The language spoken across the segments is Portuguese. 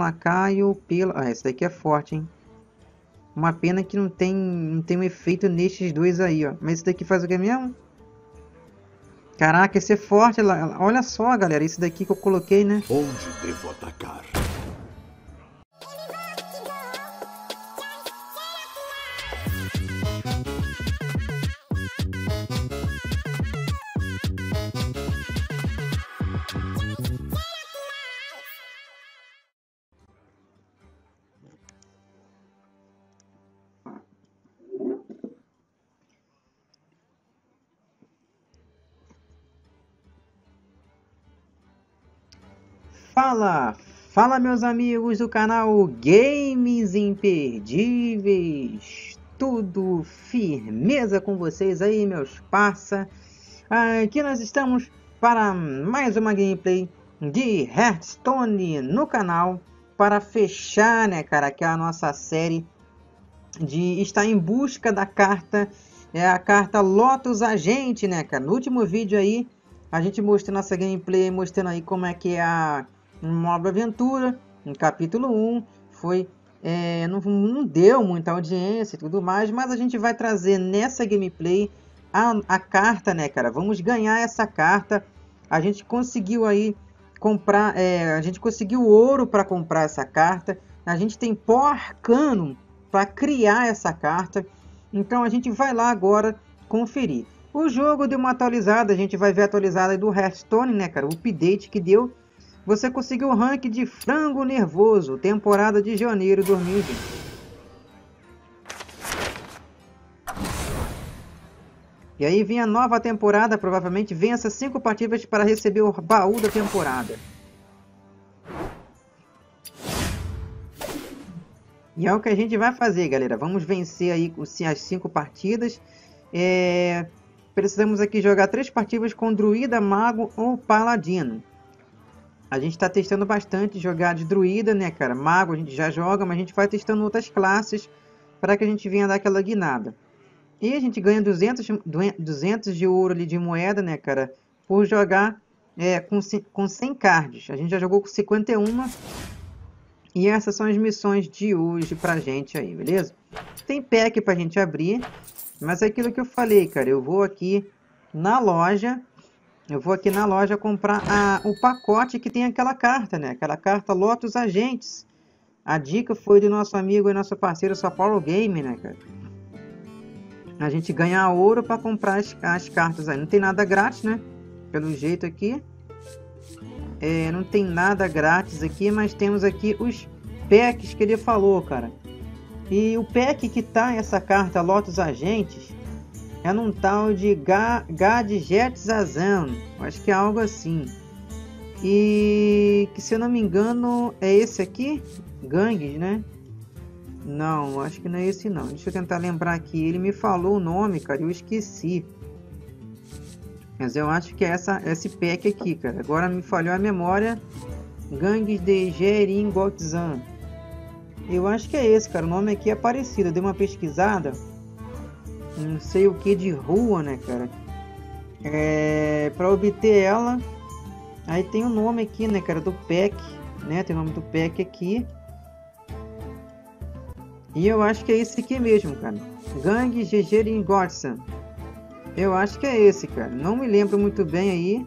lacaio pela... Ah, esse daqui é forte, hein? Uma pena que não tem, não tem um efeito nestes dois aí, ó. Mas esse daqui faz o que mesmo? Caraca, esse é forte. Olha só, galera. Esse daqui que eu coloquei, né? Onde devo atacar? Fala, fala meus amigos do canal Games Imperdíveis, tudo firmeza com vocês aí meus parça, aqui nós estamos para mais uma gameplay de Hearthstone no canal, para fechar né cara, que é a nossa série de estar em busca da carta, é a carta Lotus Agente né cara, no último vídeo aí a gente mostrou nossa gameplay, mostrando aí como é que é a Mob Aventura, no capítulo 1, foi é, não, não, deu muita audiência e tudo mais, mas a gente vai trazer nessa gameplay a, a carta, né, cara? Vamos ganhar essa carta. A gente conseguiu aí comprar, é, a gente conseguiu ouro para comprar essa carta. A gente tem pó arcano para criar essa carta. Então a gente vai lá agora conferir. O jogo deu uma atualizada, a gente vai ver a atualizada do Hearthstone, né, cara? O update que deu você conseguiu o rank de Frango Nervoso, temporada de janeiro de 2020. E aí vem a nova temporada, provavelmente vença 5 partidas para receber o baú da temporada. E é o que a gente vai fazer, galera. Vamos vencer aí as 5 partidas. É... Precisamos aqui jogar 3 partidas com Druida, Mago ou Paladino. A gente está testando bastante jogar de druida, né, cara? Mago a gente já joga, mas a gente vai testando outras classes para que a gente venha dar aquela guinada. E a gente ganha 200, 200 de ouro ali de moeda, né, cara? Por jogar é, com, com 100 cards. A gente já jogou com 51. E essas são as missões de hoje pra gente aí, beleza? Tem pack pra gente abrir. Mas é aquilo que eu falei, cara. Eu vou aqui na loja eu vou aqui na loja comprar a, o pacote que tem aquela carta, né? Aquela carta Lotus Agentes. A dica foi do nosso amigo e nosso parceiro São Paulo Game, né, cara? A gente ganha ouro para comprar as, as, cartas aí. Não tem nada grátis, né? Pelo jeito aqui. É, não tem nada grátis aqui, mas temos aqui os packs que ele falou, cara. E o pack que tá essa carta Lotus Agentes é num tal de Gadget Zazan, acho que é algo assim. E que se eu não me engano é esse aqui, Gangues, né? Não, acho que não é esse não. Deixa eu tentar lembrar aqui. Ele me falou o nome, cara, eu esqueci. Mas eu acho que é essa, esse pack aqui, cara. Agora me falhou a memória. Gangues de Geringotzan. Eu acho que é esse, cara. O nome aqui é parecido. Eu dei uma pesquisada não sei o que de rua, né, cara? É, para obter ela, aí tem o nome aqui, né, cara, do pack, né? Tem o nome do pack aqui. E eu acho que é esse aqui mesmo, cara. Gang Gegeringotsan. Eu acho que é esse, cara. Não me lembro muito bem aí.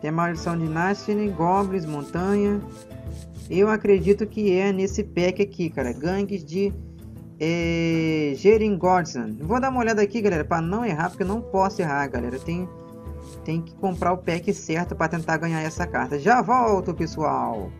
Tem a maldição de Nastin, Goblins, Montanha. Eu acredito que é nesse pack aqui, cara. Gangues de é, Geringodson. Vou dar uma olhada aqui, galera, para não errar, porque eu não posso errar, galera. Tem, tem que comprar o pack certo para tentar ganhar essa carta. Já volto, pessoal.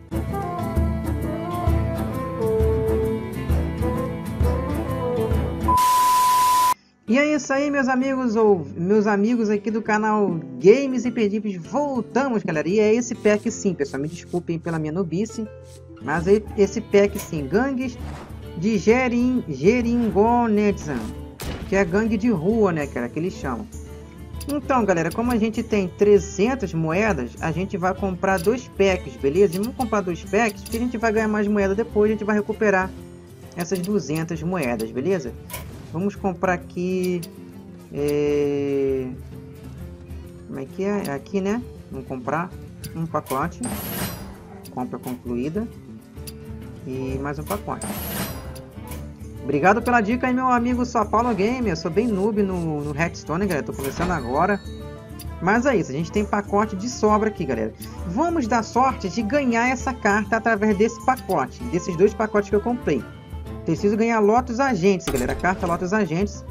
E é isso aí, meus amigos ou meus amigos aqui do canal Games Imperdíveis. Voltamos, galera. E é esse pack sim, pessoal. Me desculpem pela minha nobice. Mas é esse pack sim. Gangues de Gerin, Geringonetsan, que é gangue de rua, né, cara, que eles chamam. Então, galera, como a gente tem 300 moedas, a gente vai comprar dois packs, beleza? E vamos comprar dois packs, porque a gente vai ganhar mais moeda depois, a gente vai recuperar essas 200 moedas, beleza? Vamos comprar aqui... É... Como é que é? é aqui, né? Vamos comprar um pacote. Compra concluída. E mais um pacote. Obrigado pela dica aí, meu amigo Só Paulo Game. Eu sou bem noob no, no Hearthstone, galera. Tô começando agora. Mas é isso, a gente tem pacote de sobra aqui, galera. Vamos dar sorte de ganhar essa carta através desse pacote. Desses dois pacotes que eu comprei. Preciso ganhar Lotus Agentes, galera. A carta Lotus Agentes.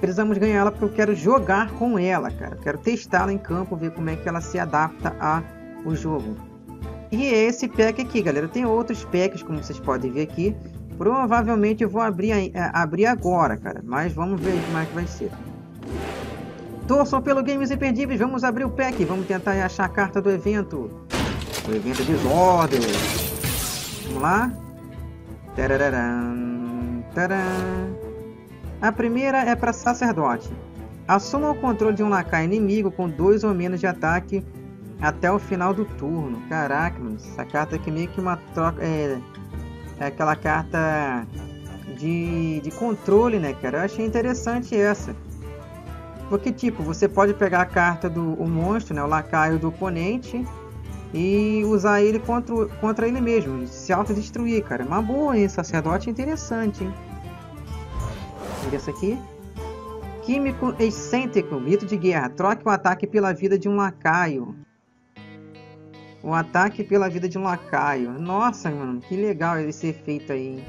Precisamos ganhar ela porque eu quero jogar com ela, cara. Eu quero testá-la em campo, ver como é que ela se adapta ao jogo. E esse pack aqui, galera. Tem outros packs, como vocês podem ver aqui. Provavelmente eu vou abrir, é, abrir agora, cara. Mas vamos ver como é que vai ser. Torçam pelo Games Imperdíveis. Vamos abrir o pack. Vamos tentar achar a carta do evento. O evento Desordem. Vamos lá. A primeira é para Sacerdote. Assuma o controle de um lacaio inimigo com dois ou menos de ataque até o final do turno. Caraca, mano. Essa carta aqui meio que uma troca... É é aquela carta de, de controle, né, cara? Eu achei interessante essa. Porque, tipo, você pode pegar a carta do o monstro, né, o lacaio do oponente, e usar ele contra, contra ele mesmo, se autodestruir, cara. Uma boa, hein? Sacerdote interessante, hein? E essa aqui? Químico excêntrico, mito de guerra. Troque o ataque pela vida de um lacaio. O ataque pela vida de um lacaio. Nossa, mano, que legal esse efeito aí.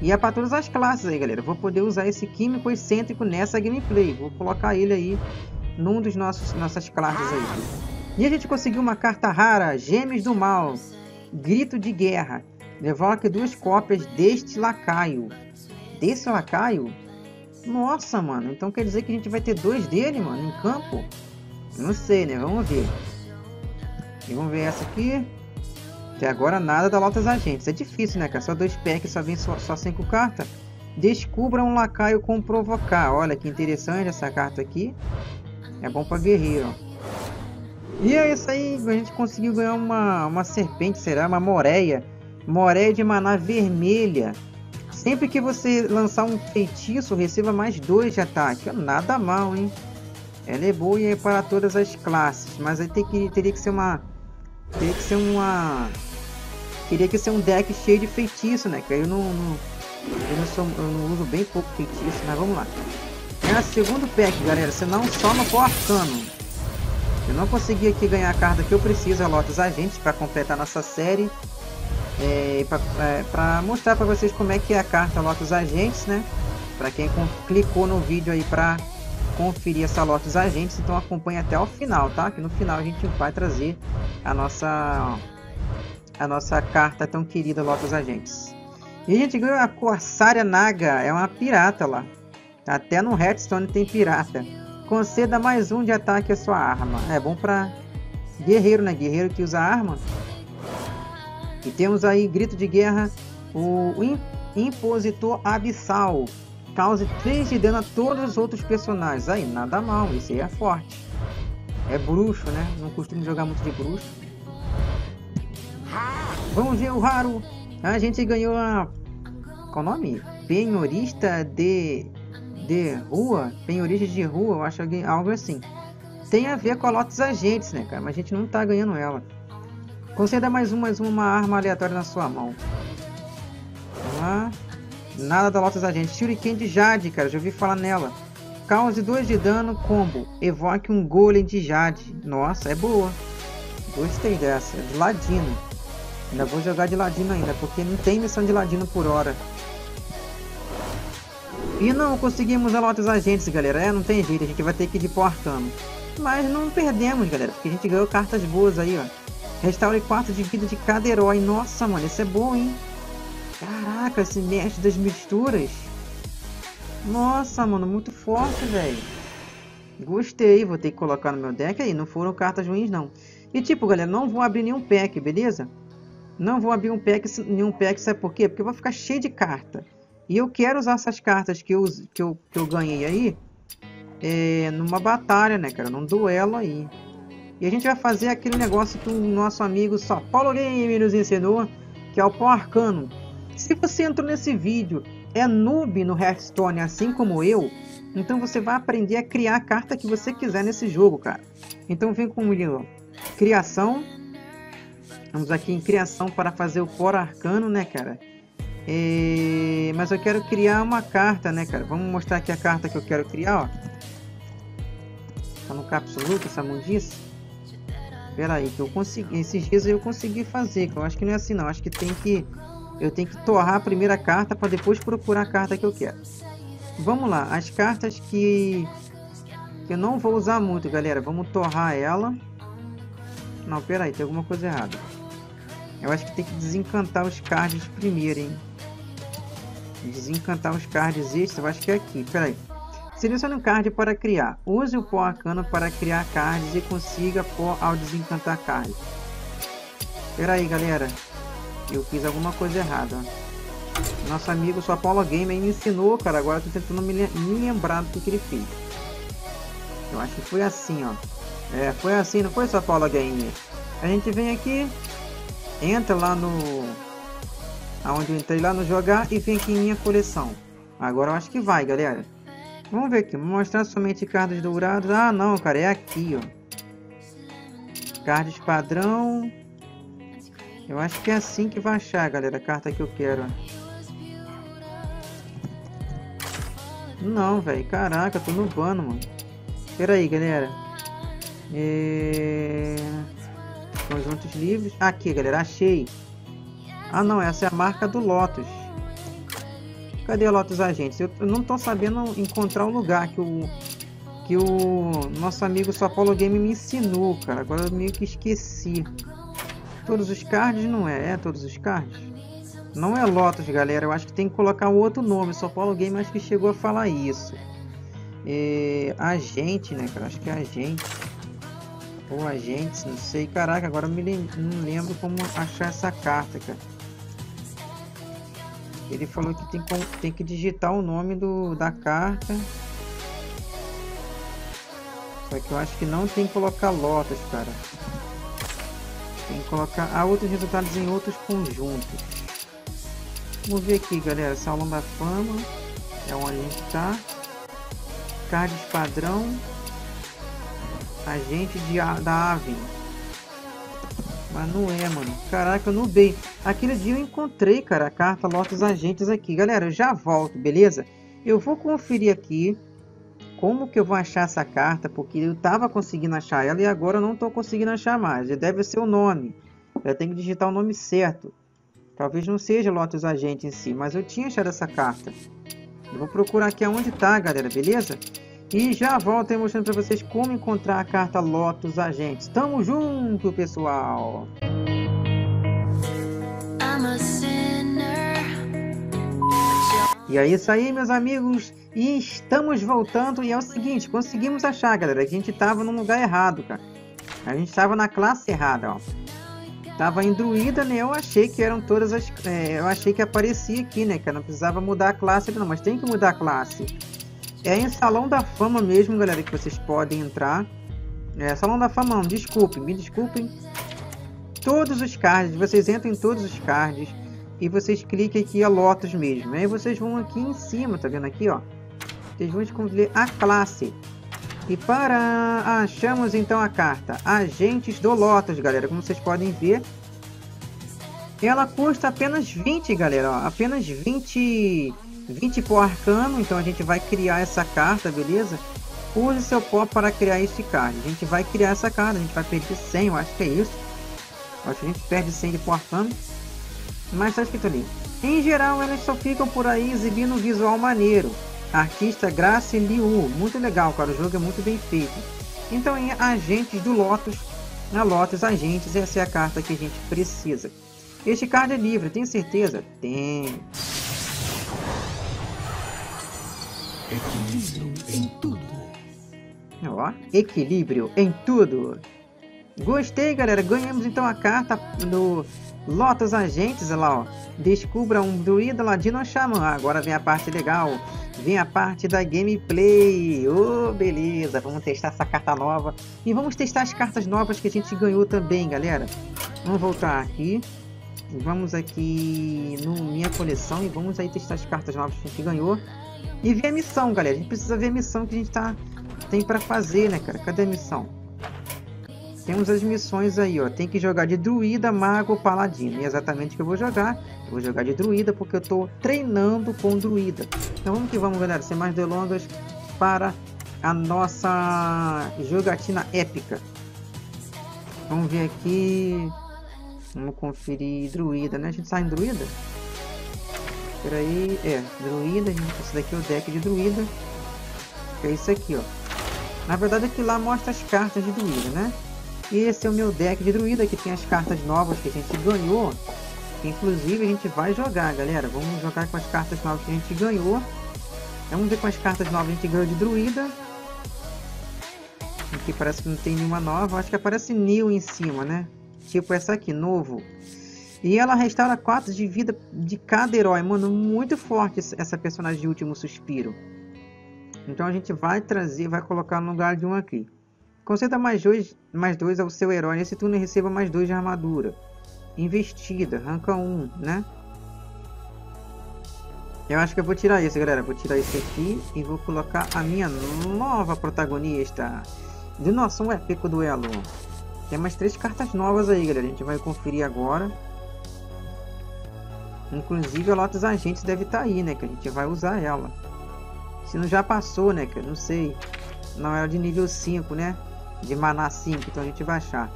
E é para todas as classes aí, galera. Vou poder usar esse químico excêntrico nessa gameplay. Vou colocar ele aí num dos nossos nossas classes aí. E a gente conseguiu uma carta rara, Gêmeos do Mal. Grito de Guerra. Devoque duas cópias deste lacaio. Desse lacaio? Nossa, mano. Então quer dizer que a gente vai ter dois dele, mano, em campo? Não sei, né? Vamos ver. Vamos ver essa aqui. Até agora nada da Lotus Agentes. É difícil, né, cara? Só dois packs, só vem só, só cinco cartas. Descubra um lacaio com provocar. Olha que interessante essa carta aqui. É bom para guerreiro. E é isso aí. A gente conseguiu ganhar uma, uma serpente, será? Uma moreia. Moreia de maná vermelha. Sempre que você lançar um feitiço, receba mais dois de ataque. Nada mal, hein? Ela é boa e é para todas as classes. Mas aí tem que, teria que ser uma Teria que ser uma. Queria que ser um deck cheio de feitiço, né? Que aí eu não. não eu, não sou, eu não uso bem pouco feitiço, mas vamos lá. É o segundo pack, galera. Senão só no Arcano. Eu não consegui aqui ganhar a carta que eu preciso, a Lotus Agentes, para completar nossa série. É, para é, mostrar para vocês como é que é a carta Lotus Agentes, né? Para quem clicou no vídeo aí para conferir essa Lotus Agentes, então acompanhe até o final, tá? Que no final a gente vai trazer a nossa a nossa carta tão querida Lotus Agentes. E a gente ganhou a Corsária Naga, é uma pirata lá. Até no Hearthstone tem pirata. Conceda mais um de ataque à sua arma. É bom pra guerreiro, né? Guerreiro que usa arma. E temos aí Grito de Guerra, o Impositor Abissal cause 3 de dano a todos os outros personagens. Aí, nada mal, isso aí é forte. É bruxo, né? Não costumo jogar muito de bruxo. Vamos ver o raro. A gente ganhou a... Qual o nome? Penhorista de... De rua? Penhorista de rua, eu acho algo assim. Tem a ver com a Lotus Agentes, né, cara? Mas a gente não tá ganhando ela. Conceda mais um, mais uma arma aleatória na sua mão. Vamos lá. Nada da Lotus Agente. Shuriken de Jade, cara. Já ouvi falar nela. Cause 2 de dano, combo. Evoque um Golem de Jade. Nossa, é boa. Gostei dessa. De Ladino. Ainda vou jogar de Ladino ainda, porque não tem missão de Ladino por hora. E não conseguimos a Lotus Agentes, galera. É, não tem jeito. A gente vai ter que ir de portando. Mas não perdemos, galera. Porque a gente ganhou cartas boas aí, ó. Restaure 4 de vida de cada herói. Nossa, mano. Isso é bom, hein? Caraca, esse mestre das misturas. Nossa, mano, muito forte, velho. Gostei, vou ter que colocar no meu deck aí. Não foram cartas ruins, não. E tipo, galera, não vou abrir nenhum pack, beleza? Não vou abrir um pack, nenhum pack, sabe por quê? Porque eu vou ficar cheio de carta. E eu quero usar essas cartas que eu, que eu, que eu ganhei aí é, numa batalha, né, cara? Num duelo aí. E a gente vai fazer aquele negócio que o nosso amigo Só Paulo Game nos ensinou, que é o pó arcano. Se você entrou nesse vídeo, é noob no Hearthstone assim como eu, então você vai aprender a criar a carta que você quiser nesse jogo, cara. Então vem comigo. Criação. Vamos aqui em criação para fazer o fora arcano, né, cara? É... Mas eu quero criar uma carta, né, cara? Vamos mostrar aqui a carta que eu quero criar, ó. Tá no Capsuluto, essa mundice. Pera aí, que eu consegui... Esses dias eu consegui fazer, que eu acho que não é assim não. Acho que tem que... Eu tenho que torrar a primeira carta para depois procurar a carta que eu quero. Vamos lá, as cartas que... Que eu não vou usar muito, galera. Vamos torrar ela. Não, pera aí, tem alguma coisa errada. Eu acho que tem que desencantar os cards primeiro, hein? Desencantar os cards extras, eu acho que é aqui. Pera aí. Selecione um card para criar. Use o pó arcano para criar cards e consiga pó ao desencantar cards. Pera aí, galera. Eu fiz alguma coisa errada. Nosso amigo só Apollo Game me ensinou, cara. Agora eu tô tentando me, me lembrar do que, que ele fez. Eu acho que foi assim, ó. É, foi assim, não foi só Apollo Game. A gente vem aqui, entra lá no... Aonde eu entrei lá no jogar e vem aqui em minha coleção. Agora eu acho que vai, galera. Vamos ver aqui. Mostrar somente cards dourados. Ah, não, cara. É aqui, ó. Cards padrão. Eu acho que é assim que vai achar, galera. A carta que eu quero. Não, velho. Caraca, tô no vano, mano. Pera aí, galera. É... Conjuntos livres. Aqui, galera. Achei. Ah, não. Essa é a marca do Lotus. Cadê a Lotus Agentes? Eu, não tô sabendo encontrar o lugar que o que o nosso amigo São Paulo Game me ensinou, cara. Agora eu meio que esqueci. Todos os cards não é? É todos os cards? Não é Lotus, galera. Eu acho que tem que colocar um outro nome. São Paulo Game acho que chegou a falar isso. É, agente, né, cara? Acho que é agente. Ou agentes, não sei. Caraca, agora me lem não lembro como achar essa carta, cara. Ele falou que tem, tem que digitar o nome do, da carta. Só que eu acho que não tem que colocar lotas, cara. Que colocar há outros resultados em outros conjuntos. Vamos ver aqui, galera. Salão da Fama. É onde a gente tá. Cards padrão. Agente de, da Aven. Mas não é, mano. Caraca, eu dei. Aquele dia eu encontrei, cara, a carta Lotus Agentes aqui. Galera, eu já volto, beleza? Eu vou conferir aqui como que eu vou achar essa carta, porque eu tava conseguindo achar ela e agora eu não tô conseguindo achar mais. Deve ser o nome. Eu tenho que digitar o nome certo. Talvez não seja Lotus Agente em si, mas eu tinha achado essa carta. Eu vou procurar aqui aonde tá, galera, beleza? E já volto aí mostrando para vocês como encontrar a carta Lotus Agentes. Tamo junto, pessoal! E é isso aí, meus amigos. E estamos voltando. E é o seguinte, conseguimos achar, galera. A gente tava no lugar errado, cara. A gente tava na classe errada, ó. Tava em druida, né? Eu achei que eram todas as... É, eu achei que aparecia aqui, né? Que não precisava mudar a classe, não. Mas tem que mudar a classe. É em Salão da Fama mesmo, galera, que vocês podem entrar. É, Salão da Fama não, desculpem, me desculpem. Todos os cards, vocês entram em todos os cards e vocês cliquem aqui a Lotus mesmo. Aí vocês vão aqui em cima, tá vendo aqui, ó? Vocês vão escolher a classe. E para... Achamos então a carta Agentes do Lotus, galera. Como vocês podem ver, ela custa apenas 20, galera. Ó, apenas 20 20 pó arcano, então a gente vai criar essa carta, beleza? Use seu pó para criar este card. A gente vai criar essa carta, a gente vai perder 100, eu acho que é isso. Acho que a gente perde 100 de pó arcano. Mas está escrito ali. Em geral, elas só ficam por aí exibindo um visual maneiro. Artista Grace Liu. Muito legal, cara. O jogo é muito bem feito. Então, em Agentes do Lotus, na Lotus Agentes, essa é a carta que a gente precisa. Este card é livre, tem certeza? Tem. Equilíbrio em tudo. Ó, equilíbrio em tudo. Gostei, galera. Ganhamos então a carta do Lotus Agentes. Lá, ó. Descubra um druida ladino xamã. Agora vem a parte legal. Vem a parte da gameplay. Oh, beleza. Vamos testar essa carta nova. E vamos testar as cartas novas que a gente ganhou também, galera. Vamos voltar aqui. Vamos aqui no minha coleção e vamos aí testar as cartas novas que a gente ganhou. E ver a missão, galera. A gente precisa ver a missão que a gente tá, tem pra fazer, né, cara? Cadê a missão? Temos as missões aí, ó. Tem que jogar de druida, mago, paladino. E é exatamente o que eu vou jogar. Eu vou jogar de druida porque eu tô treinando com druida. Então vamos que vamos, galera. Sem mais delongas, para a nossa jogatina épica. Vamos ver aqui. Vamos conferir druida, né? A gente sai em druida? Espera aí. É, druida. Esse daqui é o deck de druida. É isso aqui, ó. Na verdade aqui lá mostra as cartas de druida, né? Esse é o meu deck de druida, que tem as cartas novas que a gente ganhou. Que inclusive a gente vai jogar, galera. Vamos jogar com as cartas novas que a gente ganhou. Vamos ver com as cartas novas que a gente ganhou de druida. Aqui parece que não tem nenhuma nova. Acho que aparece New em cima, né? Tipo essa aqui, novo. E ela restaura 4 de vida de cada herói. Mano, muito forte essa personagem de Último Suspiro. Então a gente vai trazer, vai colocar no lugar de um aqui. Conceda mais dois, mais dois ao seu herói nesse turno e receba mais dois de armadura. Investida, arranca um, né? Eu acho que eu vou tirar esse, galera. Vou tirar esse aqui e vou colocar a minha nova protagonista de nosso épico duelo. Tem mais três cartas novas aí, galera. A gente vai conferir agora. Inclusive a Lotus Agentes deve estar tá aí, né? Que a gente vai usar ela. Se não já passou, né? Que eu não sei. Não era de nível 5, né? De maná 5, então a gente vai achar.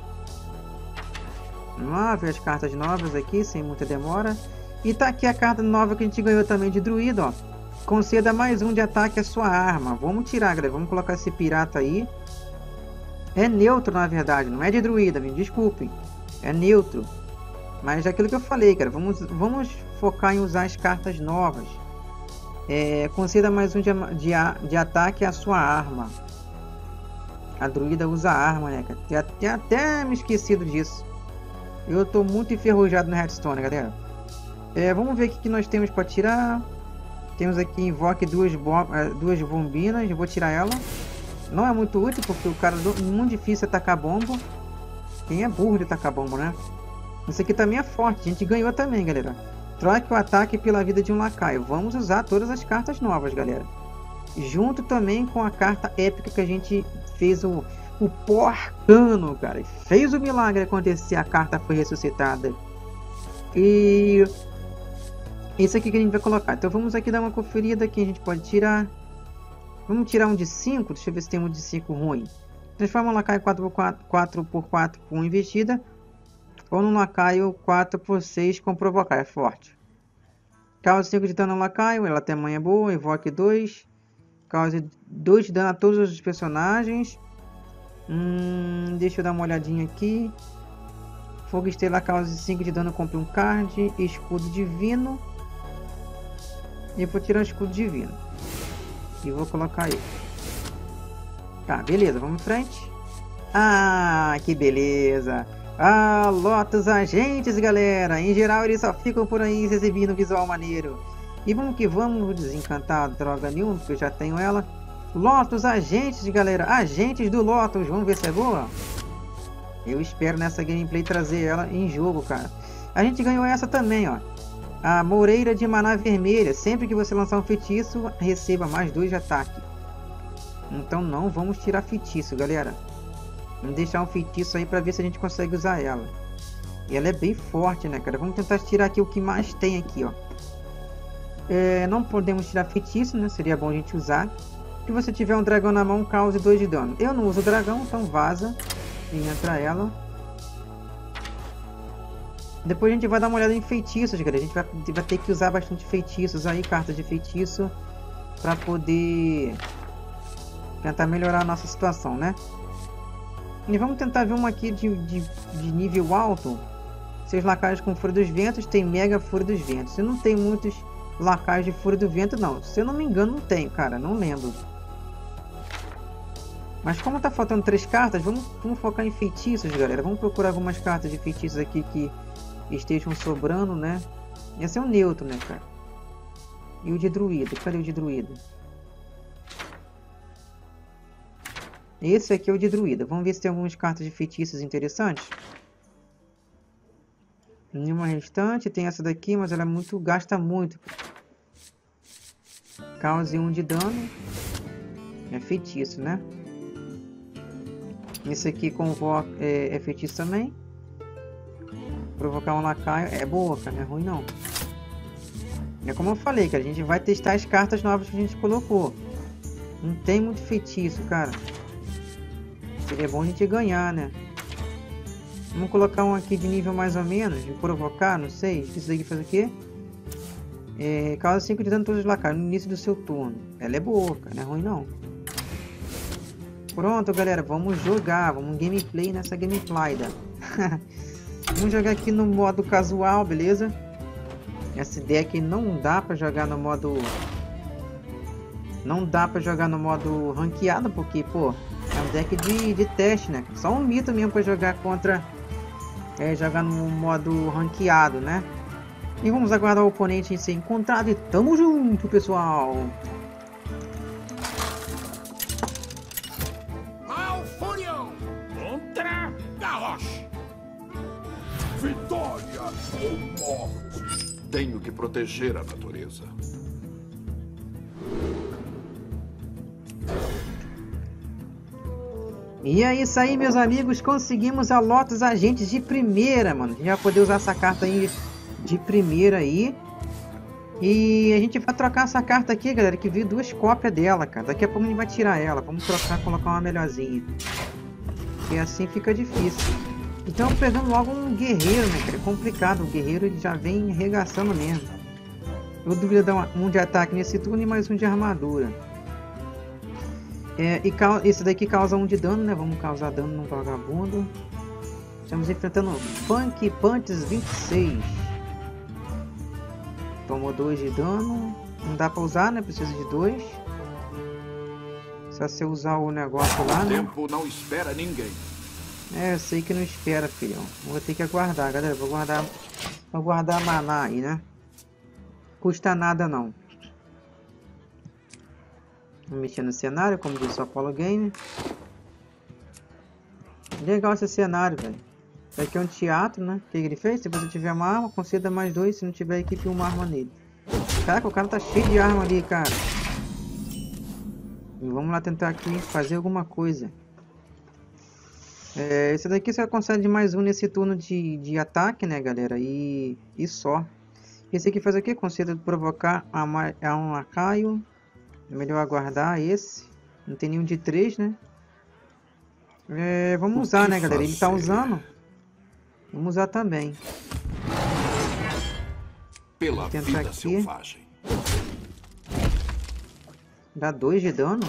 Vamos ver as cartas novas aqui, sem muita demora. E tá aqui a carta nova que a gente ganhou também de druida, ó. Conceda mais um de ataque à sua arma. Vamos tirar, galera. Vamos colocar esse pirata aí. É neutro, na verdade. Não é de druida, me desculpem. É neutro. Mas é aquilo que eu falei, cara. Vamos, vamos focar em usar as cartas novas. É, conceda mais um de, de, de ataque à sua arma. A druida usa arma, né? Tem até me esquecido disso. Eu tô muito enferrujado no Headstone, galera. É, vamos ver o que nós temos para tirar. Temos aqui invoque duas, bom, é, duas bombinas. Eu vou tirar ela. Não é muito útil, porque o cara é muito difícil atacar bomba. Quem é burro de atacar bomba, né? Isso aqui também é forte. A gente ganhou também, galera. Troque o ataque pela vida de um lacaio. Vamos usar todas as cartas novas, galera. Junto também com a carta épica que a gente fez o, o porcano, cara. Fez o milagre acontecer, a carta foi ressuscitada. E isso aqui que a gente vai colocar. Então vamos aqui dar uma conferida que a gente pode tirar. Vamos tirar um de 5. Deixa eu ver se tem um de 5 ruim. Transforma um lacaio 4x4, 4x4 com investida. Ou num lacaio 4x6 com provocar. É forte. Causa 5 de dano no lacaio. Ela tem manha boa. Invoque 2. Causa 2 de dano a todos os personagens. Hum, deixa eu dar uma olhadinha aqui. Fogo Estelar causa 5 de dano. Compre um card. Escudo Divino. E vou tirar o escudo divino. E vou colocar ele. Tá, beleza, vamos em frente. Ah, que beleza! Ah, Lotus Agentes, galera! Em geral, eles só ficam por aí exibindo visual maneiro. E vamos que vamos, desencantar droga nenhuma, porque eu já tenho ela. Lotus Agentes, galera! Agentes do Lotus, vamos ver se é boa? Eu espero nessa gameplay trazer ela em jogo, cara. A gente ganhou essa também, ó a Moreira de Maná Vermelha. Sempre que você lançar um feitiço, receba mais dois de ataque. Então não vamos tirar feitiço, galera. Vamos deixar um feitiço aí para ver se a gente consegue usar ela. E ela é bem forte, né, cara? Vamos tentar tirar aqui o que mais tem aqui, ó. É, não podemos tirar feitiço, né? Seria bom a gente usar. Se você tiver um dragão na mão, cause 2 de dano. Eu não uso dragão, então vaza. E entra ela. Depois a gente vai dar uma olhada em feitiços, galera. A gente vai, vai ter que usar bastante feitiços aí, cartas de feitiço, para poder tentar melhorar a nossa situação, né? E vamos tentar ver uma aqui de, de, de nível alto. Seus lacaios com Fúria dos Ventos tem Mega Fúria dos Ventos. Eu não tenho muitos lacaios de Fúria do Vento, não. Se eu não me engano, não tenho, cara. Não lembro. Mas como tá faltando três cartas, vamos, vamos focar em feitiços, galera. Vamos procurar algumas cartas de feitiços aqui que estejam sobrando, né? Esse é o neutro, né, cara? E o de druida? Cadê o de druida? Esse aqui é o de druida. Vamos ver se tem algumas cartas de feitiços interessantes. Nenhuma restante. Tem essa daqui, mas ela é muito... Gasta muito. Cause 1 um de dano. É feitiço, né? Esse aqui convoca, é, é feitiço também. Provocar um lacaio. É boa, cara. Não é ruim não. É como eu falei, que a gente vai testar as cartas novas que a gente colocou. Não tem muito feitiço, cara. Seria bom a gente ganhar, né? Vamos colocar um aqui de nível mais ou menos, de provocar, não sei. Isso daqui faz o quê? É, causa 5 de dano todos os lacaios no início do seu turno. Ela é boa, cara. Não é ruim não. Pronto, galera. Vamos jogar. Vamos gameplay nessa gameplay. vamos jogar aqui no modo casual, beleza? Essa deck não dá pra jogar no modo... Não dá pra jogar no modo ranqueado, porque, pô, é um deck de, de teste, né? Só um mito mesmo pra jogar contra... É, jogar no modo ranqueado, né? E vamos aguardar o oponente ser encontrado e tamo junto, pessoal! Malfurion contra Garrosh! Vitória ou morte! Tenho que proteger a natureza. E é isso aí, meus amigos. Conseguimos a Lotus Agentes de primeira, mano. Vai poder usar essa carta aí de primeira aí. E a gente vai trocar essa carta aqui, galera, que viu duas cópias dela, cara. Daqui a pouco a gente vai tirar ela. Vamos trocar, colocar uma melhorzinha. E assim fica difícil. Então pegando logo um guerreiro, né, cara? É complicado, o guerreiro já vem arregaçando mesmo. Eu duvido dar um de ataque nesse turno e mais um de armadura. É, e esse daqui causa um de dano, né? Vamos causar dano no vagabundo. Estamos enfrentando Punk Punches 26. Tomou 2 de dano. Não dá pra usar, né? Precisa de 2. Só se usar o negócio lá, né? O tempo não espera ninguém. É, eu sei que não espera, filhão. Vou ter que aguardar, galera. Vou guardar, vou guardar a maná aí, né? Custa nada, não. Mexer no cenário, como disse o Apollo Game. Legal esse cenário, velho. Aqui é um teatro, né? O que ele fez? Se você tiver uma arma, conceda mais dois. Se não tiver equipe, uma arma nele. Caraca, o cara tá cheio de arma ali, cara. E vamos lá tentar aqui fazer alguma coisa. É, esse daqui você consegue mais um nesse turno de, de ataque, né, galera? E, e só. Esse aqui faz o que? Conceda provocar a, a um lacaio. É melhor aguardar esse. Não tem nenhum de três, né? É, vamos usar, né, galera? Ele tá usando. Vamos usar também. Pela vida aqui. selvagem. Dá dois de dano?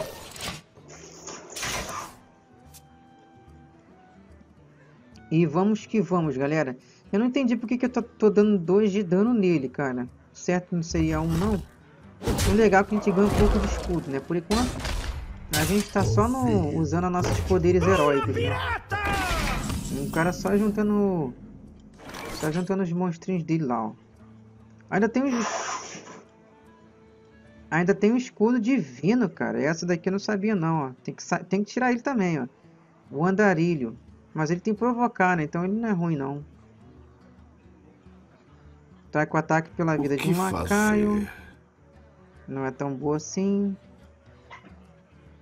E vamos que vamos, galera. Eu não entendi porque que eu tô, tô dando 2 de dano nele, cara. Certo não seria um não? O legal é que a gente ganha um pouco de escudo, né? Por enquanto, a gente tá só no, usando nossos poderes heróicos. Né? O cara só juntando... Só juntando os monstrinhos dele lá, ó. Ainda tem os... Ainda tem um escudo divino, cara. Essa daqui eu não sabia não, ó. Tem que, tem que tirar ele também, ó. O andarilho. Mas ele tem provocar, né? Então ele não é ruim, não. Tá com ataque pela vida de um lacaio. Não é tão boa assim.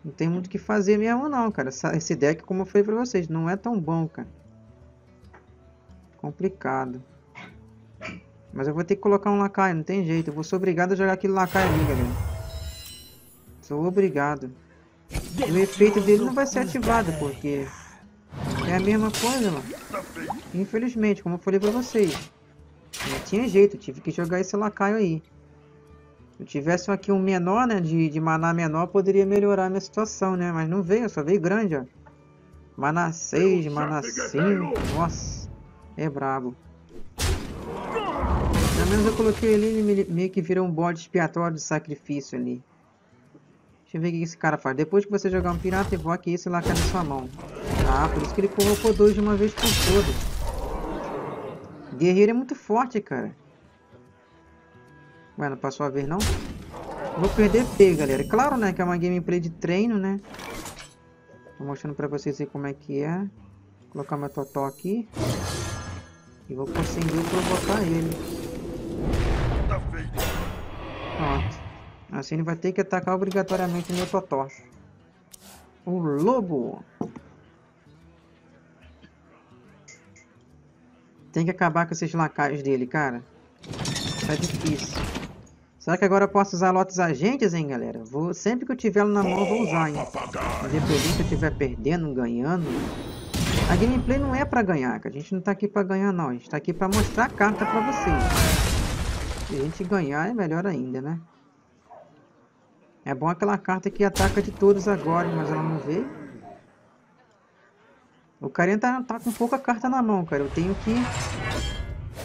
Não tem muito o que fazer mesmo não, cara. Esse deck, como eu falei pra vocês, não é tão bom, cara. Complicado. Mas eu vou ter que colocar um lacaio, não tem jeito. Eu vou ser obrigado a jogar aquele lacaio ali, galera. Sou obrigado. o efeito dele não vai ser ativado, porque... É a mesma coisa, mano. Infelizmente, como eu falei pra vocês. Não tinha jeito, tive que jogar esse lacaio aí. Se eu tivesse aqui um menor, né, de, de maná menor, poderia melhorar a minha situação, né? Mas não veio, só veio grande, ó. Maná 6, maná 5, nossa, é brabo. Pelo menos eu coloquei ele meio que virou um bode expiatório de sacrifício ali. Deixa eu ver o que esse cara faz. Depois que você jogar um pirata, evoque esse lá na sua mão. Ah, por isso que ele colocou dois de uma vez por todo. Guerreiro é muito forte, cara. Ué, não passou a ver não? Vou perder P, galera. Claro, né, que é uma gameplay de treino, né? Tô mostrando pra vocês aí como é que é. Vou colocar meu totó aqui. E vou conseguir provocar ele. Pronto. Assim ele vai ter que atacar obrigatoriamente o meu totó. O lobo. Tem que acabar com esses lacaios dele, cara. Tá difícil. Será que agora eu posso usar lotes agentes, hein, galera? Vou, sempre que eu tiver ela na mão, eu vou usar, hein? Independente se eu estiver perdendo, ganhando. A gameplay não é pra ganhar, cara. A gente não tá aqui pra ganhar, não. A gente tá aqui pra mostrar a carta pra vocês. Se a gente ganhar, é melhor ainda, né? É bom aquela carta que ataca de todos agora, mas ela não veio. O carinha tá, tá com pouca carta na mão, cara. Eu tenho que...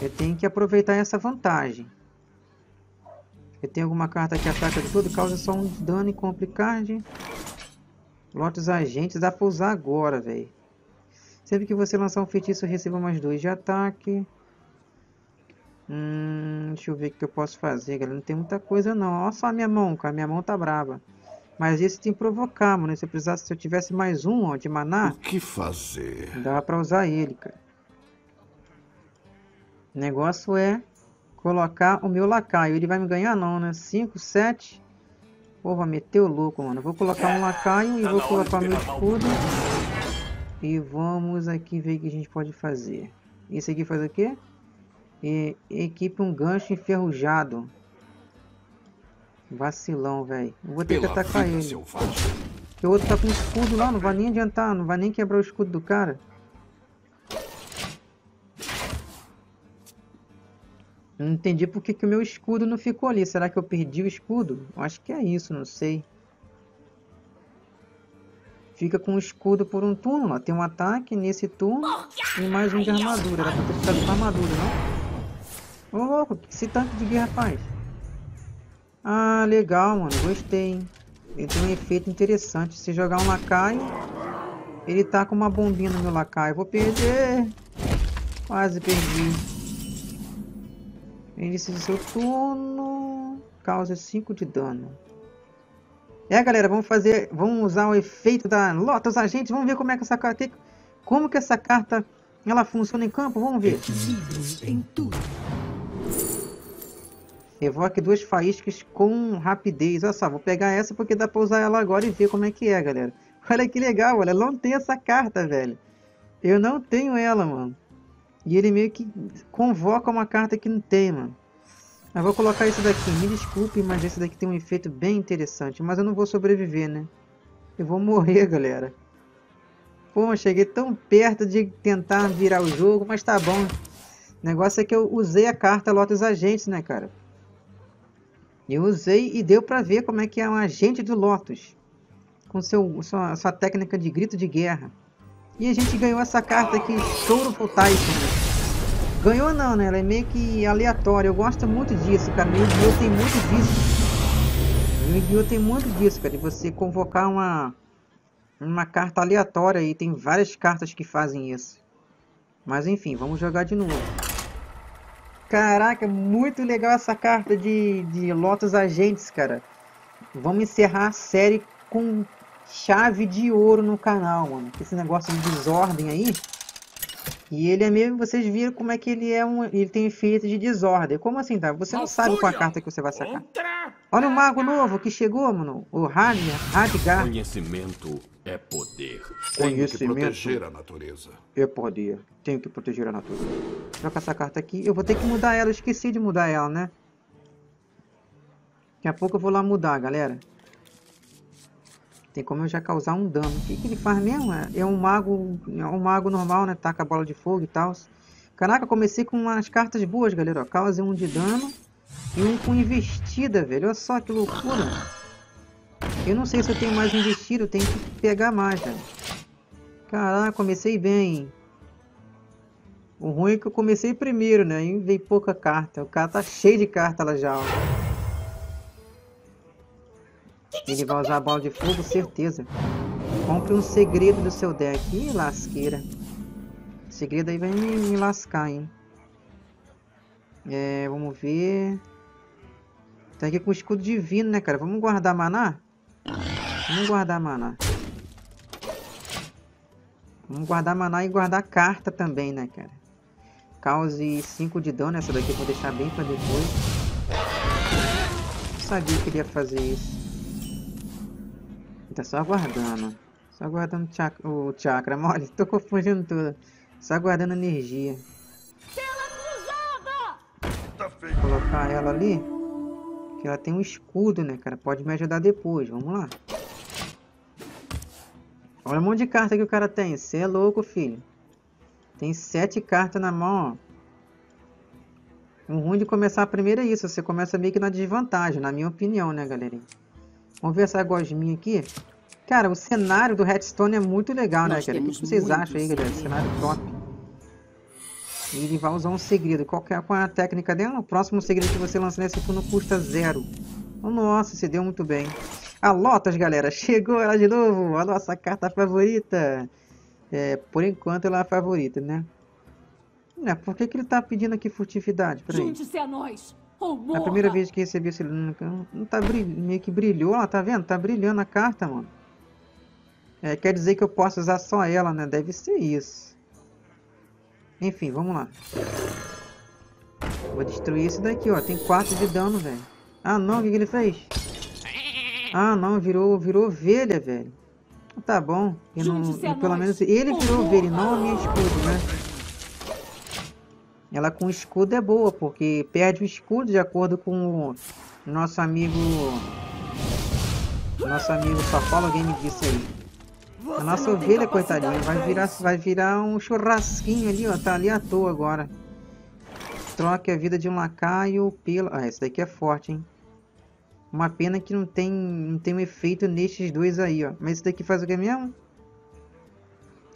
Eu tenho que aproveitar essa vantagem. Eu tenho alguma carta que ataca de tudo, causa só um dano e complicagem. Lotes agentes dá pra usar agora, velho. Sempre que você lançar um feitiço, receba mais dois de ataque. Hum, deixa eu ver o que eu posso fazer, galera. Não tem muita coisa não. Olha só a minha mão, cara. Minha mão tá brava. Mas esse tem que provocar, mano. Se eu precisasse, se eu tivesse mais um ó, de maná. O que fazer? Dá pra usar ele, cara. O negócio é colocar o meu lacaio. Ele vai me ganhar não, né? 5, 7. Pô, vai meter o louco, mano. vou colocar um lacaio e tá vou colocar meu escudo. E vamos aqui ver o que a gente pode fazer. Esse aqui faz o quê? E, equipe um gancho enferrujado. Vacilão, velho. Vou ter Pela que atacar ele. Selvagem. Porque o outro tá com escudo lá, não vai nem adiantar, não vai nem quebrar o escudo do cara. Não entendi por que, que o meu escudo não ficou ali. Será que eu perdi o escudo? Eu acho que é isso, não sei. Fica com o escudo por um turno. Tem um ataque nesse turno e mais um de armadura. Era pra ter ficado com armadura, não? Ô louco, o que esse tanque de guerra faz? Ah, legal, mano. Gostei, hein? Ele tem um efeito interessante. Se jogar um lacaio, ele tá com uma bombinha no meu lacaio. Vou perder. Quase perdi. Início do seu turno. Causa 5 de dano. É, galera, vamos fazer... Vamos usar o efeito da Lotus Agente. Vamos ver como é que essa carta... Como que essa carta... Ela funciona em campo? Vamos ver. Evoque duas faíscas com rapidez. Olha só, vou pegar essa porque dá pra usar ela agora e ver como é que é, galera. Olha que legal, olha. Eu não tenho essa carta, velho. Eu não tenho ela, mano. E ele meio que convoca uma carta que não tem, mano. Eu vou colocar isso daqui. Me desculpe, mas esse daqui tem um efeito bem interessante. Mas eu não vou sobreviver, né? Eu vou morrer, galera. Pô, cheguei tão perto de tentar virar o jogo, mas tá bom. O negócio é que eu usei a carta Lotus Agentes, né, cara? Eu usei e deu para ver como é que é um agente do Lotus. Com seu, sua, sua técnica de grito de guerra. E a gente ganhou essa carta aqui, Soulful Titan. Ganhou não, né? Ela é meio que aleatória. Eu gosto muito disso, cara. Yu-Gi-Oh! tem muito disso. Yu-Gi-Oh! tem muito disso, cara. De você convocar uma, uma carta aleatória e tem várias cartas que fazem isso. Mas enfim, vamos jogar de novo. Caraca, muito legal essa carta de, de Lotus Agentes, cara. Vamos encerrar a série com chave de ouro no canal, mano. Esse negócio de desordem aí. E ele é mesmo, vocês viram como é que ele é um. Ele tem efeito de desordem. Como assim, tá? Você não sabe qual a carta que você vai sacar. Olha o mago novo que chegou, mano. O Radgar. Conhecimento é poder. Conhecimento Tenho que proteger a natureza. É poder. Tenho que proteger a natureza. Troca essa carta aqui. Eu vou ter que mudar ela. Eu esqueci de mudar ela, né? Daqui a pouco eu vou lá mudar, galera. Tem como eu já causar um dano. O que, que ele faz mesmo? É, é um mago. É um mago normal, né? Taca a bola de fogo e tal. Caraca, comecei com umas cartas boas, galera. Ó, causa um de dano. E um com investida, velho. Olha só que loucura. Eu não sei se eu tenho mais investido, eu tenho que pegar mais, velho. Caraca, comecei bem. O ruim é que eu comecei primeiro, né? E veio pouca carta. O cara tá cheio de carta lá já, ó. Ele vai usar bola de fogo, certeza. Compre um segredo do seu deck. Ih, lasqueira. O segredo aí vai me, me lascar, hein. É, vamos ver. Tá aqui com escudo divino, né, cara? Vamos guardar maná? Vamos guardar maná. Vamos guardar maná e guardar carta também, né, cara? Cause 5 de dano. Essa daqui eu vou deixar bem pra depois. Eu sabia que ele ia fazer isso. Tá só aguardando. Só aguardando o chakra, mole. Tô confundindo tudo. Só aguardando energia. colocar ela ali. Que ela tem um escudo, né, cara? Pode me ajudar depois. Vamos lá. Olha um monte de carta que o cara tem. Você é louco, filho. Tem sete cartas na mão, ó. O ruim de começar a primeira é isso. Você começa meio que na desvantagem, na minha opinião, né, galerinha? Vamos ver essa gosminha aqui. Cara, o cenário do Redstone é muito legal, né, cara? O que vocês acham aí, galera? Cenário top. E ele vai usar um segredo. Qual, é, qual é a técnica dela? O próximo segredo que você lança nesse turno custa zero. Oh, nossa, se deu muito bem. A Lotus, galera, chegou ela de novo. A nossa carta favorita. É, por enquanto ela é a favorita, né? É, por que, que ele tá pedindo aqui furtividade? Junte-se a nós! É a primeira vez que recebi esse... Não tá brilh... meio que brilhou lá, tá vendo? Tá brilhando a carta, mano. É, quer dizer que eu posso usar só ela, né? Deve ser isso. Enfim, vamos lá. Vou destruir esse daqui, ó. Tem 4 de dano, velho. Ah, não. O que, que ele fez? Ah, não. Virou, virou ovelha, velho. Tá bom. E não, e pelo menos ele virou ovelha, não a minha escudo, né? Ela com escudo é boa, porque perde o escudo de acordo com o nosso amigo... Nosso amigo Safala Game disse aí. A nossa ovelha, coitadinha, vai virar, vai virar um churrasquinho ali, ó. Tá ali à toa agora. Troque a vida de um lacaio pela... Ah, esse daqui é forte, hein? Uma pena que não tem, não tem um efeito nestes dois aí, ó. Mas esse daqui faz o que mesmo?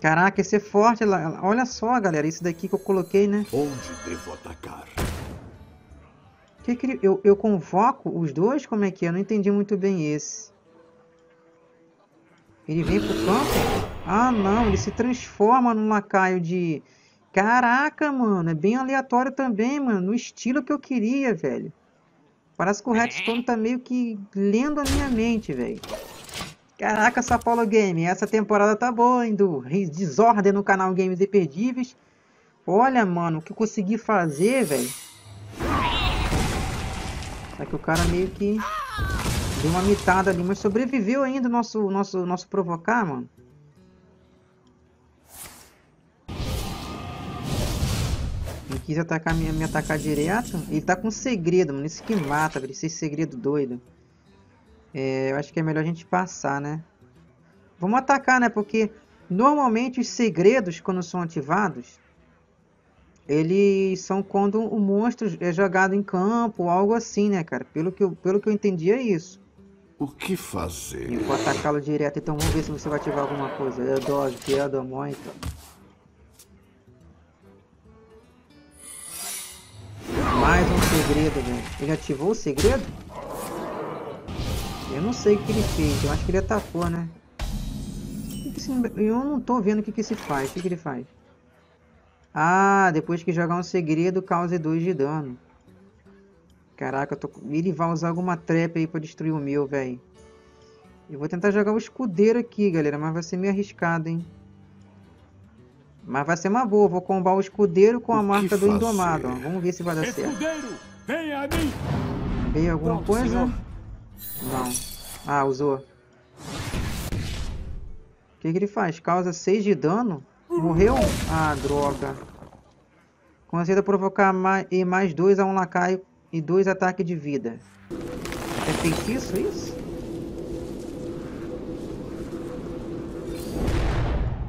Caraca, esse é forte. Olha só, galera. Isso daqui que eu coloquei, né? Onde devo atacar? Que que eu, eu convoco os dois? Como é que é? Eu não entendi muito bem esse. Ele vem pro campo? Ah, não. Ele se transforma num lacaio de... Caraca, mano. É bem aleatório também, mano. No estilo que eu queria, velho. Parece que o Redstone tá meio que lendo a minha mente, velho. Caraca, São Paulo Game, essa temporada tá boa, hein, do Desordem no canal Games Imperdíveis. Olha, mano, o que eu consegui fazer, velho. Só que o cara meio que deu uma mitada ali, mas sobreviveu ainda o nosso, nosso, nosso provocar, mano. Ele quis atacar, me, me atacar direto. Ele tá com segredo, mano. Isso que mata, velho. Esse segredo doido. É, eu acho que é melhor a gente passar, né? Vamos atacar, né? Porque normalmente os segredos, quando são ativados, eles são quando o monstro é jogado em campo, algo assim, né, cara? Pelo que eu, pelo que eu entendi é isso. O que fazer? Eu vou atacá-lo direto, então vamos ver se você vai ativar alguma coisa. Eu dose, que é do muito. Mais um segredo, velho. Ele ativou o segredo? Eu não sei o que ele fez, eu acho que ele atacou, né? Eu não tô vendo o que, que se faz. O que, que ele faz? Ah, depois que jogar um segredo, cause 2 de dano. Caraca, tô... ele vai usar alguma trap aí pra destruir o meu, velho. Eu vou tentar jogar o escudeiro aqui, galera, mas vai ser meio arriscado, hein? Mas vai ser uma boa, vou combar o escudeiro com a marca do Indomado. Ó. Vamos ver se vai dar certo. A mim! Veio alguma Pronto, coisa? Senhor. Não. Ah, usou. O que, que ele faz? Causa 6 de dano? Morreu? Ah, droga. Conceda provocar mais, e mais 2 a um lacaio e 2 ataques de vida. É feitiço isso?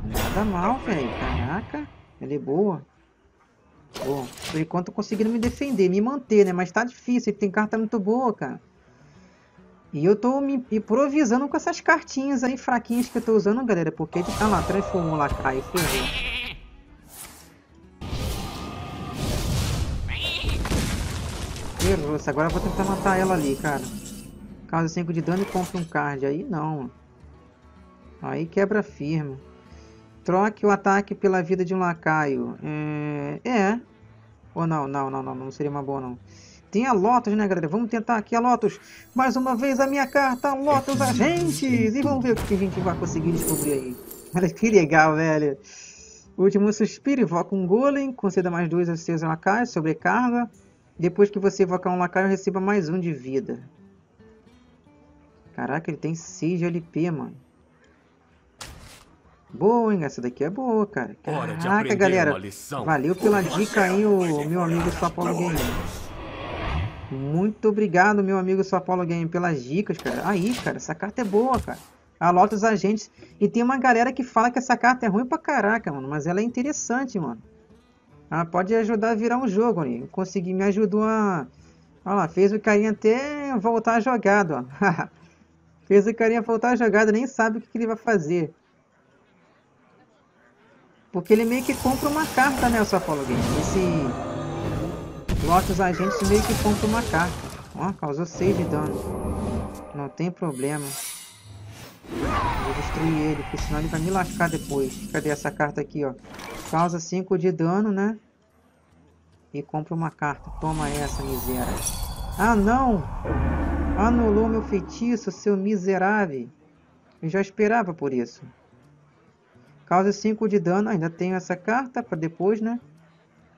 Nada mal, velho. Caraca. Ela é boa. Bom, por enquanto conseguindo me defender, me manter, né? Mas tá difícil. Ele tem carta muito boa, cara. E eu tô me improvisando com essas cartinhas aí fraquinhas que eu tô usando, galera. Porque tá lá, transformou lá, cai, ferrou. Ferrou, agora eu vou tentar matar ela ali, cara. Causa 5 de dano e compra um card. Aí não, Aí quebra firme. Troque o ataque pela vida de um lacaio. É... é. Ou não, não, não, não, não seria uma boa não. Tem a Lotus, né, galera? Vamos tentar aqui a Lotus. Mais uma vez a minha carta, Lotus Agentes. E vamos ver o que a gente vai conseguir descobrir aí. Olha que legal, velho. Último suspiro, invoca um golem, conceda mais dois aos seus lacaios, sobrecarga. Depois que você invocar um lacaio, receba mais um de vida. Caraca, ele tem 6 de LP, mano. Boa, hein? Essa daqui é boa, cara. Caraca, galera. Valeu pela dica aí, o meu amigo Sapolo Gamer. Muito obrigado, meu amigo São Paulo Game, pelas dicas, cara. Aí, cara, essa carta é boa, cara. A Lotus Agentes. E tem uma galera que fala que essa carta é ruim pra caraca, mano. Mas ela é interessante, mano. Ela pode ajudar a virar um jogo, ali. Consegui, me ajudou a... Olha lá, fez o carinha até voltar a jogada, ó. fez o carinha voltar a jogada, nem sabe o que, que ele vai fazer. Porque ele meio que compra uma carta, né, o São Paulo Game. Esse Lotus Agentes meio que compra uma carta. Ó, causou 6 de dano. Não tem problema. Vou destruir ele, porque senão ele vai me lascar depois. Cadê essa carta aqui, ó? Causa 5 de dano, né? E compra uma carta. Toma essa, miséria. Ah, não! Anulou meu feitiço, seu miserável. Eu já esperava por isso. Causa 5 de dano. Ainda tenho essa carta para depois, né?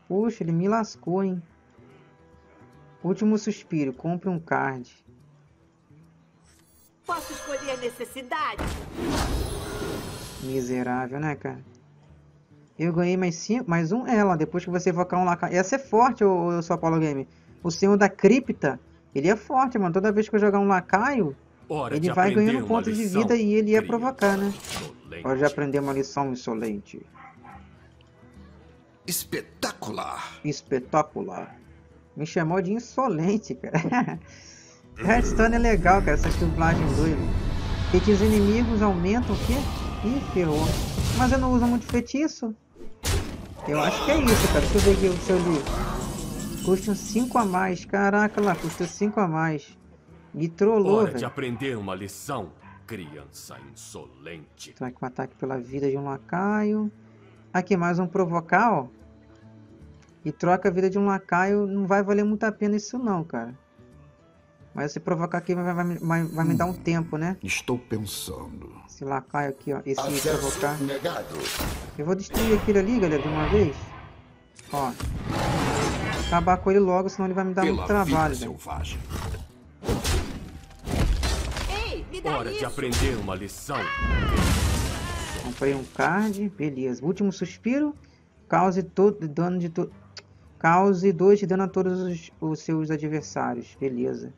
Puxa, ele me lascou, hein? Último suspiro. Compre um card. Posso escolher necessidade? Miserável, né, cara? Eu ganhei mais cinco, mais um ela, depois que você invocar um lacaio. Essa é forte, o, São Paulo Game. O senhor da cripta, ele é forte, mano. Toda vez que eu jogar um lacaio, Hora ele vai ganhando pontos de vida e ele ia provocar, né? Hora de aprender uma lição insolente. Espetacular. Espetacular. Me chamou de insolente, cara. Redstone é legal, cara, essas dublagens doidas. Feitiços inimigos aumentam o quê? Ih, ferrou. Mas eu não uso muito feitiço. Eu acho que é isso, cara. Deixa eu ver aqui o seu livro. Custa 5 a mais. Caraca lá, custa 5 a mais. Me trollou, véio. de aprender uma lição, criança insolente. Será que um ataque pela vida de um lacaio? Aqui, mais um provocar, ó. E troca a vida de um lacaio. Não vai valer muito a pena isso não, cara. Mas se provocar aqui vai, vai, vai, vai me dar um tempo, né? Estou pensando. Esse lacaio aqui, ó. Esse Acesso provocar. Negado. Eu vou destruir aquele ali, galera, de uma vez. Ó. Acabar com ele logo, senão ele vai me dar Pela muito trabalho, selvagem. Ei, me dá Hora isso. de aprender uma lição. Comprei um card, beleza. Último suspiro. Cause todo dano de todo. Cause 2 de dano a todos os, os seus adversários. Beleza.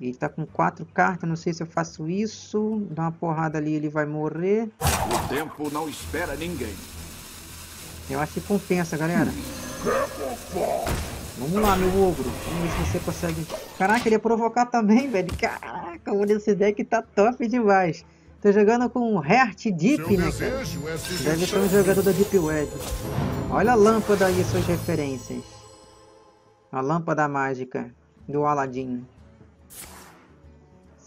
Ele tá com quatro cartas, não sei se eu faço isso. Dá uma porrada ali, ele vai morrer. O tempo não espera ninguém. Eu acho que compensa, galera. Vamos lá, meu ogro. Vamos ver se você consegue... Caraca, ele ia provocar também, velho. Caraca, esse deck tá top demais. Tô jogando com Heart Deep, né, cara? É Deve ser um jogador da Deep Web. Olha a lâmpada aí, suas referências. A lâmpada mágica do Aladdin.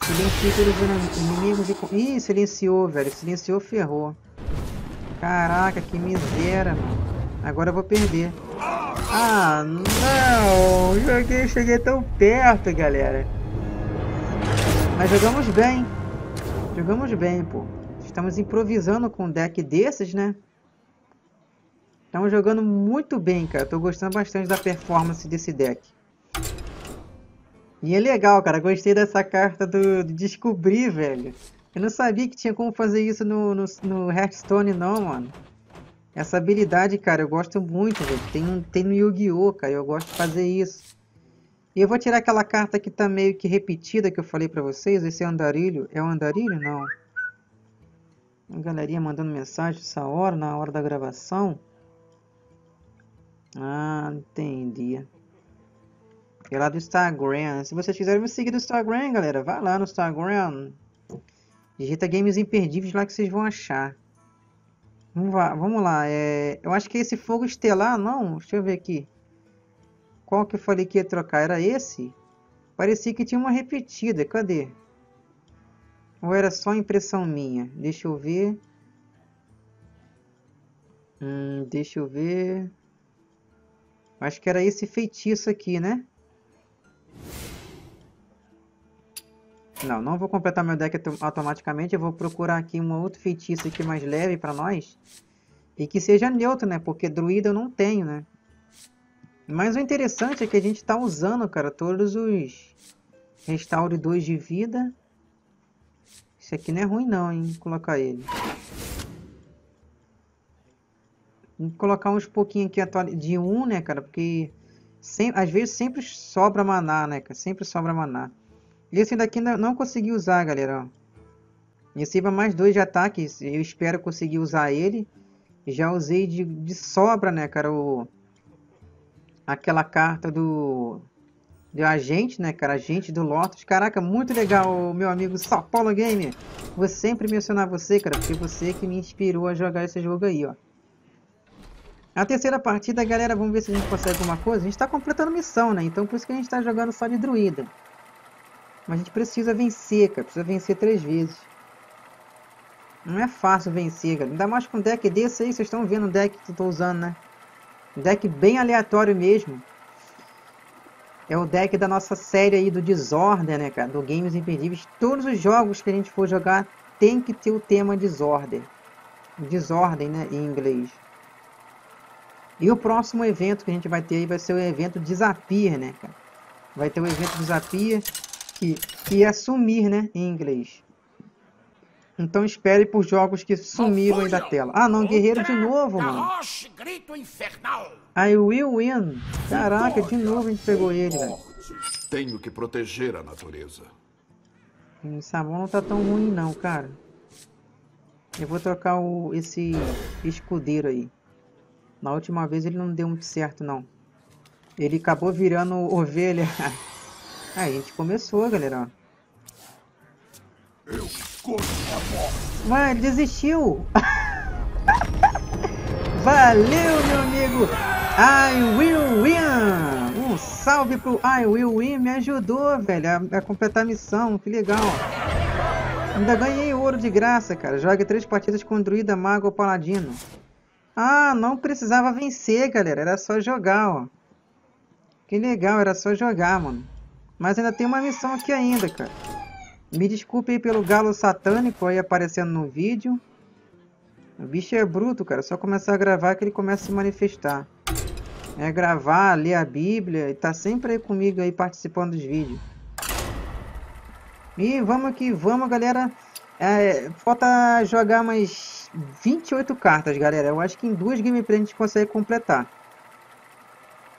Silenciei pelos inimigos de... Ih, silenciou, velho. Silenciou, ferrou. Caraca, que miséria, mano. Agora eu vou perder. Ah, não! Joguei, cheguei tão perto, galera. Mas jogamos bem. Jogamos bem, pô. Estamos improvisando com um deck desses, né? Estamos jogando muito bem, cara. Tô gostando bastante da performance desse deck. E é legal, cara. Gostei dessa carta do, de descobrir, velho. Eu não sabia que tinha como fazer isso no, no, no Hearthstone, não, mano. Essa habilidade, cara, eu gosto muito, velho. Tem, tem no Yu-Gi-Oh, cara. Eu gosto de fazer isso. E eu vou tirar aquela carta que tá meio que repetida que eu falei pra vocês. Esse é andarilho. É o andarilho? Não. A galerinha mandando mensagem essa hora, na hora da gravação. Ah, entendi. É lá do Instagram. Se vocês quiserem me seguir no Instagram, galera, vai lá no Instagram. Digita Games Imperdíveis lá que vocês vão achar. Vamos lá, vamos lá. É, eu acho que esse fogo estelar, não. Deixa eu ver aqui. Qual que eu falei que ia trocar? Era esse? Parecia que tinha uma repetida. Cadê? Ou era só impressão minha? Deixa eu ver. Hum, deixa eu ver. Acho que era esse feitiço aqui, né? Não, não vou completar meu deck automaticamente. Eu vou procurar aqui um outro feitiço aqui mais leve para nós. E que seja neutro, né? Porque druida eu não tenho, né? Mas o interessante é que a gente está usando, cara, todos os... Restaure 2 de vida. Esse aqui não é ruim não, hein? Colocar ele. Vou colocar uns pouquinho aqui de 1, um, né, cara? Porque Sem, às vezes sempre sobra maná, né, cara? Sempre sobra maná. Esse daqui ainda não consegui usar, galera. Esse vai mais dois de ataque. Eu espero conseguir usar ele. Já usei de, de sobra, né, cara? O, aquela carta do de agente, né, cara? Agente do Lotus. Caraca, muito legal, meu amigo São Paulo Gamer. Vou sempre mencionar você, cara, porque você que me inspirou a jogar esse jogo aí, ó. A terceira partida, galera, vamos ver se a gente consegue alguma coisa. A gente tá completando missão, né? Então por isso que a gente tá jogando só de druida. Mas a gente precisa vencer, cara. Precisa vencer três vezes. Não é fácil vencer, cara. Ainda mais com um deck desse aí. Vocês estão vendo o deck que eu tô usando, né? Deck bem aleatório mesmo. É o deck da nossa série aí do Disorder, né, cara? Do Games Imperdíveis. Todos os jogos que a gente for jogar tem que ter o tema Disorder. Desordem, né, em inglês. E o próximo evento que a gente vai ter aí vai ser o evento Disappear, né, cara? Vai ter o evento Disappear, que, que é sumir, né, em inglês. Então espere por jogos que sumiram aí da tela. Ah, não, Guerreiro de novo, mano. I will win. Caraca, de novo a gente pegou ele, velho. Tenho que proteger a natureza. Essa mão não tá tão ruim não, cara. Eu vou trocar o, esse escudeiro aí. Na última vez ele não deu muito certo, não. Ele acabou virando ovelha. Aí, a gente começou, galera. Eu Mano, desistiu. Valeu, meu amigo. I will win. Um salve pro I will win. Me ajudou, velho, a, a completar a missão. Que legal. Ainda ganhei ouro de graça, cara. Jogue três partidas com druida, mago ou paladino. Ah, não precisava vencer, galera. Era só jogar, ó. Que legal, era só jogar, mano. Mas ainda tem uma missão aqui ainda, cara. Me desculpe pelo galo satânico aí aparecendo no vídeo. O bicho é bruto, cara. Só começar a gravar que ele começa a se manifestar. É gravar, ler a Bíblia e tá sempre aí comigo aí participando dos vídeos. E vamos que vamos, galera. É, falta jogar mais 28 cartas, galera. Eu acho que em duas gameplays a gente consegue completar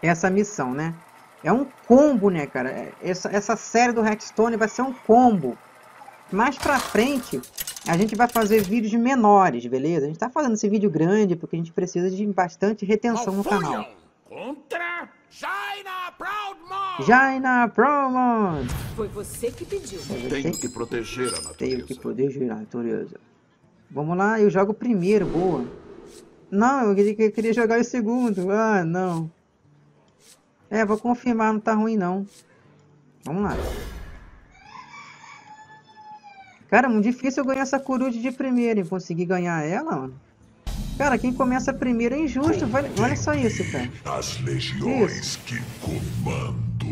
essa missão, né? É um combo, né, cara? Essa, essa série do Hearthstone vai ser um combo. Mais pra frente, a gente vai fazer vídeos menores, beleza? A gente tá fazendo esse vídeo grande porque a gente precisa de bastante retenção no canal. Contra Jaina Proudmont! Jaina Proudmont! Foi você que pediu. Tenho que proteger a natureza. Tenho que proteger a natureza. Vamos lá, eu jogo o primeiro, boa. Não, eu queria, eu queria jogar o segundo. Ah, não. É, vou confirmar, não tá ruim não. Vamos lá. Cara, muito difícil eu ganhar essa coruja de primeiro e conseguir ganhar ela, mano. Cara, quem começa primeiro é injusto. Olha, olha só isso, cara. As legiões isso. que comando.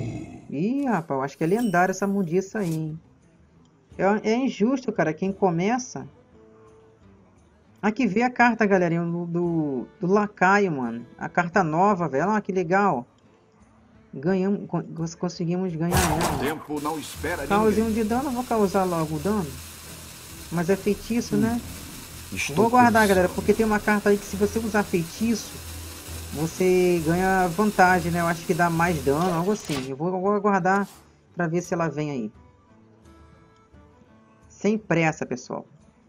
Ih, rapaz, eu acho que é lendário essa mudiça aí. É, é injusto, cara. Quem começa Aqui vê a carta, galerinha, do, do, do lacaio, mano. A carta nova, velho. Olha que legal. Ganhamos, conseguimos ganhar ela. Tempo não espera Causinho de dano, vou causar logo o dano. Mas é feitiço, hum. né? Estou vou guardar, pensando. galera, porque tem uma carta aí que se você usar feitiço, você ganha vantagem, né? Eu acho que dá mais dano, algo assim. Eu vou, vou aguardar pra ver se ela vem aí. Sem pressa, pessoal.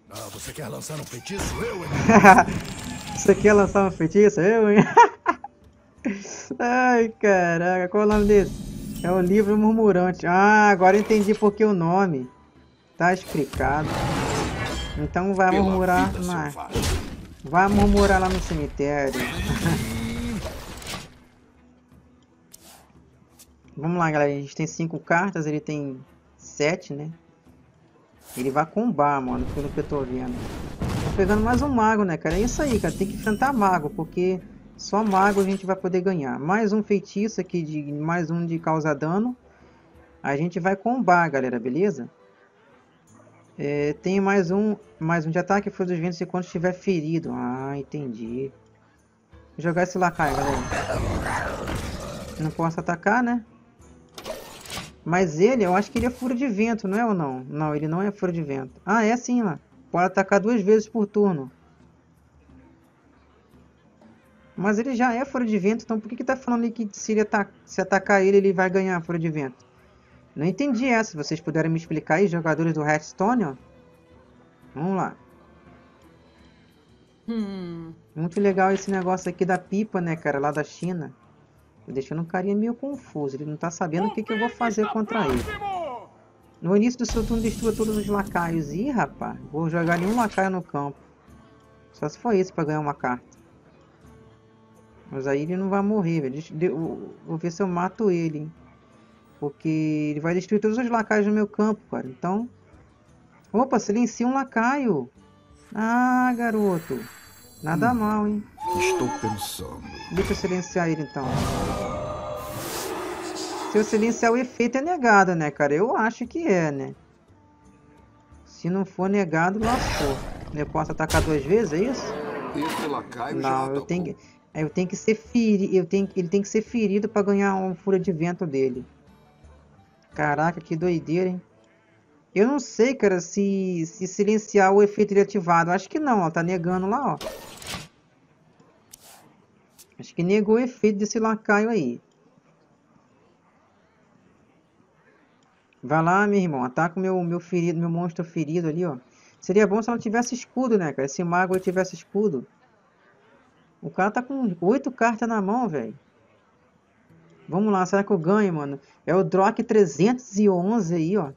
Ah, você quer lançar um feitiço? Eu, hein? você quer lançar um feitiço? Eu, hein? Ai, caraca, qual é o nome desse? É o livro murmurante. Ah, agora entendi por que o nome. Tá explicado. Então vai Pela murmurar na... Vai murmurar lá no cemitério. Vamos lá, galera. A gente tem cinco cartas, ele tem sete, né? Ele vai combar, mano, pelo que eu tô vendo. Tô pegando mais um mago, né, cara? É isso aí, cara. Tem que enfrentar mago, porque só mago a gente vai poder ganhar. Mais um feitiço aqui, de mais um de causar dano. A gente vai combar, galera, beleza? É, tem mais um, mais um de ataque foi dos ventos quando estiver ferido. Ah, entendi. Vou jogar esse lacaio, galera. Não posso atacar, né? Mas ele, eu acho que ele é furo de vento, não é ou não? Não, ele não é furo de vento. Ah, é sim, ó. Pode atacar duas vezes por turno. Mas ele já é fora de vento, então por que que tá falando aí que se, ele ataca, se atacar ele, ele vai ganhar fora de vento? Não entendi essa. Se vocês puderem me explicar aí, jogadores do Hearthstone, ó. Vamos lá. Hum. Muito legal esse negócio aqui da pipa, né, cara, lá da China. Tô deixando o carinha meio confuso. Ele não tá sabendo o que, que eu vou fazer contra ele. No início do seu turno, destrua todos os lacaios. Ih, rapaz, vou jogar nenhum lacaio no campo. Só se for isso pra ganhar uma carta. Mas aí ele não vai morrer, velho. Vou ver se eu mato ele, hein. Porque ele vai destruir todos os lacaios no meu campo, cara. Então... Opa, silencia um lacaio. Ah, garoto. Nada mal, hein. Estou pensando. Deixa eu silenciar ele então. Se eu silenciar o efeito é negado, né, cara? Eu acho que é, né? Se não for negado, lascou. Eu posso atacar duas vezes, é isso? Não, eu tenho que, eu tenho que ser ferido. Eu tenho, ele tem que ser ferido pra ganhar uma fúria de vento dele. Caraca, que doideira, hein? Eu não sei, cara, se, se silenciar o efeito ele ativado. Acho que não, ó. Tá negando lá, ó. Acho que negou o efeito desse lacaio aí. Vai lá, meu irmão. Ataca o meu, meu ferido, meu monstro ferido ali, ó. Seria bom se ela tivesse escudo, né, cara? Se mago tivesse escudo. O cara tá com oito cartas na mão, velho. Vamos lá, será que eu ganho, mano? É o Drock 311 aí, ó.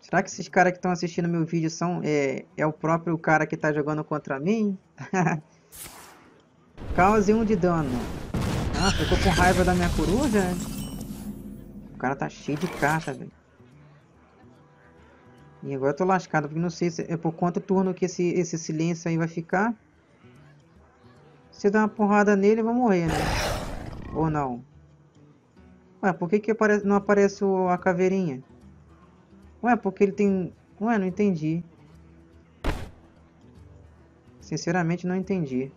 Será que esses caras que estão assistindo meu vídeo são é, é o próprio cara que tá jogando contra mim? Cause um de dano. Ah, ficou com raiva da minha coruja? O cara tá cheio de carta, velho. E agora eu tô lascado, porque não sei se é por quanto turno que esse, esse silêncio aí vai ficar. Se eu dar uma porrada nele, eu vou morrer, né? Ou não? Ué, por que, que não aparece a caveirinha? Ué, porque ele tem... Ué, não entendi. Sinceramente, não entendi.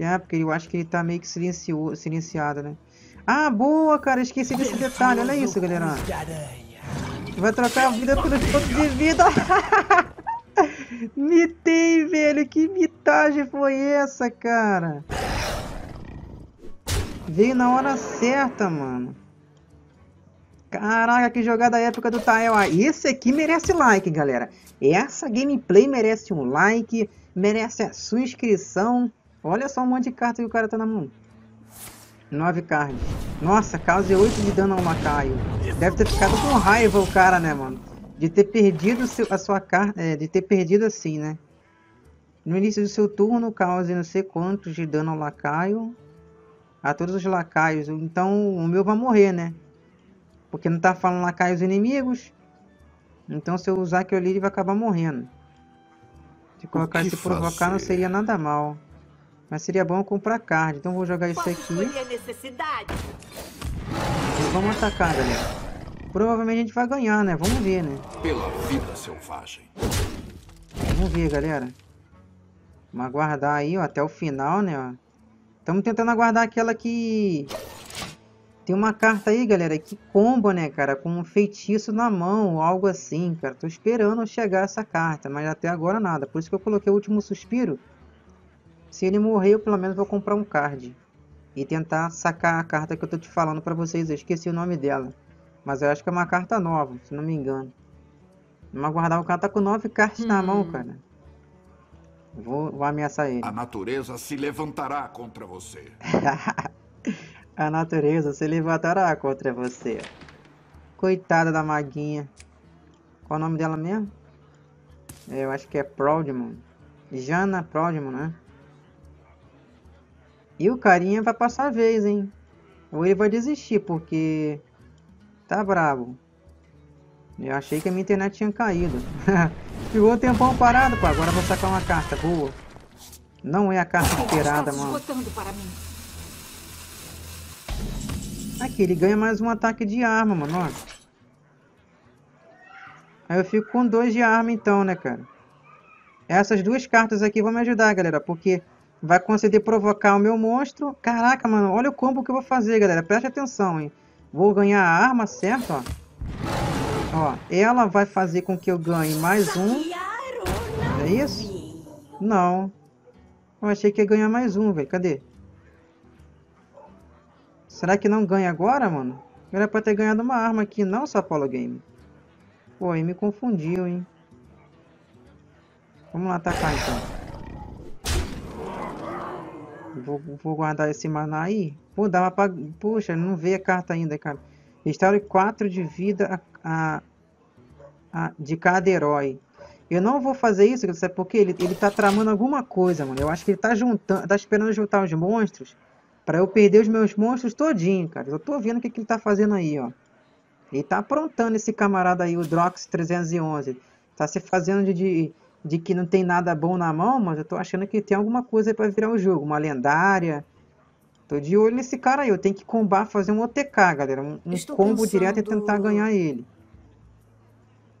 Ah, porque eu acho que ele tá meio que silencio, silenciado, né? Ah, boa, cara, esqueci desse detalhe. Olha isso, galera. Vai trocar a vida pelos pontos de vida. Mitei, velho. Que mitagem foi essa, cara? Veio na hora certa, mano. Caraca, que jogada épica do Tael. Ah, Esse aqui merece like, galera. Essa gameplay merece um like, merece a sua inscrição. Olha só um monte de carta que o cara tá na mão. 9 cards. Nossa, cause 8 de dano ao lacaio. Deve ter ficado com raiva o cara, né, mano? De ter perdido seu- a sua carta. É, de ter perdido assim, né? No início do seu turno, cause não sei quantos de dano ao lacaio. A todos os lacaios. Então o meu vai morrer, né? Porque não tá falando lacaios inimigos. Então se eu usar aquilo ali, ele vai acabar morrendo. Se colocar esse provocar não seria nada mal. Mas seria bom eu comprar card. Então vou jogar isso aqui. E vamos atacar, galera. Provavelmente a gente vai ganhar, né? Vamos ver, né? Pela vida selvagem. Vamos ver, galera. Vamos aguardar aí, ó, até o final, né. Estamos tentando aguardar aquela que... Tem uma carta aí, galera, que comba, né, cara, com um feitiço na mão, ou algo assim, cara. Tô esperando chegar essa carta, mas até agora nada. Por isso que eu coloquei o último suspiro. Se ele morrer, eu pelo menos vou comprar um card. E tentar sacar a carta que eu tô te falando pra vocês. Eu esqueci o nome dela. Mas eu acho que é uma carta nova, se não me engano. Vamos aguardar. O cara tá com nove cartas na mão, cara. Vou, vou ameaçar ele. A natureza se levantará contra você. A natureza se levantará contra você. Coitada da maguinha. Qual o nome dela mesmo? É, Eu acho que é Proudmon. Jana Proudmon, né? E o carinha vai passar a vez, hein? Ou ele vai desistir, porque... Tá bravo. Eu achei que a minha internet tinha caído. Ficou um tempão parado, pô. Agora vou sacar uma carta. Boa. Não é a carta esperada, mano. esgotando para mim. Aqui, ele ganha mais um ataque de arma, mano, ó. Aí eu fico com dois de arma então, né, cara? Essas duas cartas aqui vão me ajudar, galera, porque vai conceder provocar o meu monstro. Caraca, mano, olha o combo que eu vou fazer, galera. Preste atenção, hein. Vou ganhar a arma, certo, ó. Ó, ela vai fazer com que eu ganhe mais um. É isso? Não. Eu achei que ia ganhar mais um, velho. Cadê? Será que não ganha agora, mano? Era pra ter ganhado uma arma aqui, não, Sapolo Game. Pô, aí me confundiu, hein. Vamos lá atacar, então. Vou, vou guardar esse maná aí. Pô, dava pra... Puxa, não veio a carta ainda, cara. Restaure 4 de vida a, a, a, de cada herói. Eu não vou fazer isso, sabe por quê? Ele, ele tá tramando alguma coisa, mano. Eu acho que ele tá juntando, tá esperando juntar os monstros para eu perder os meus monstros todinho, cara. Eu tô vendo o que, que ele tá fazendo aí, ó. Ele tá aprontando esse camarada aí, o Drox 311. Tá se fazendo de, de, de, que não tem nada bom na mão, mas eu tô achando que tem alguma coisa aí pra virar o jogo. Uma lendária. Tô de olho nesse cara aí. Eu tenho que combar, fazer um OTK, galera. Um, um combo pensando... direto e tentar ganhar ele.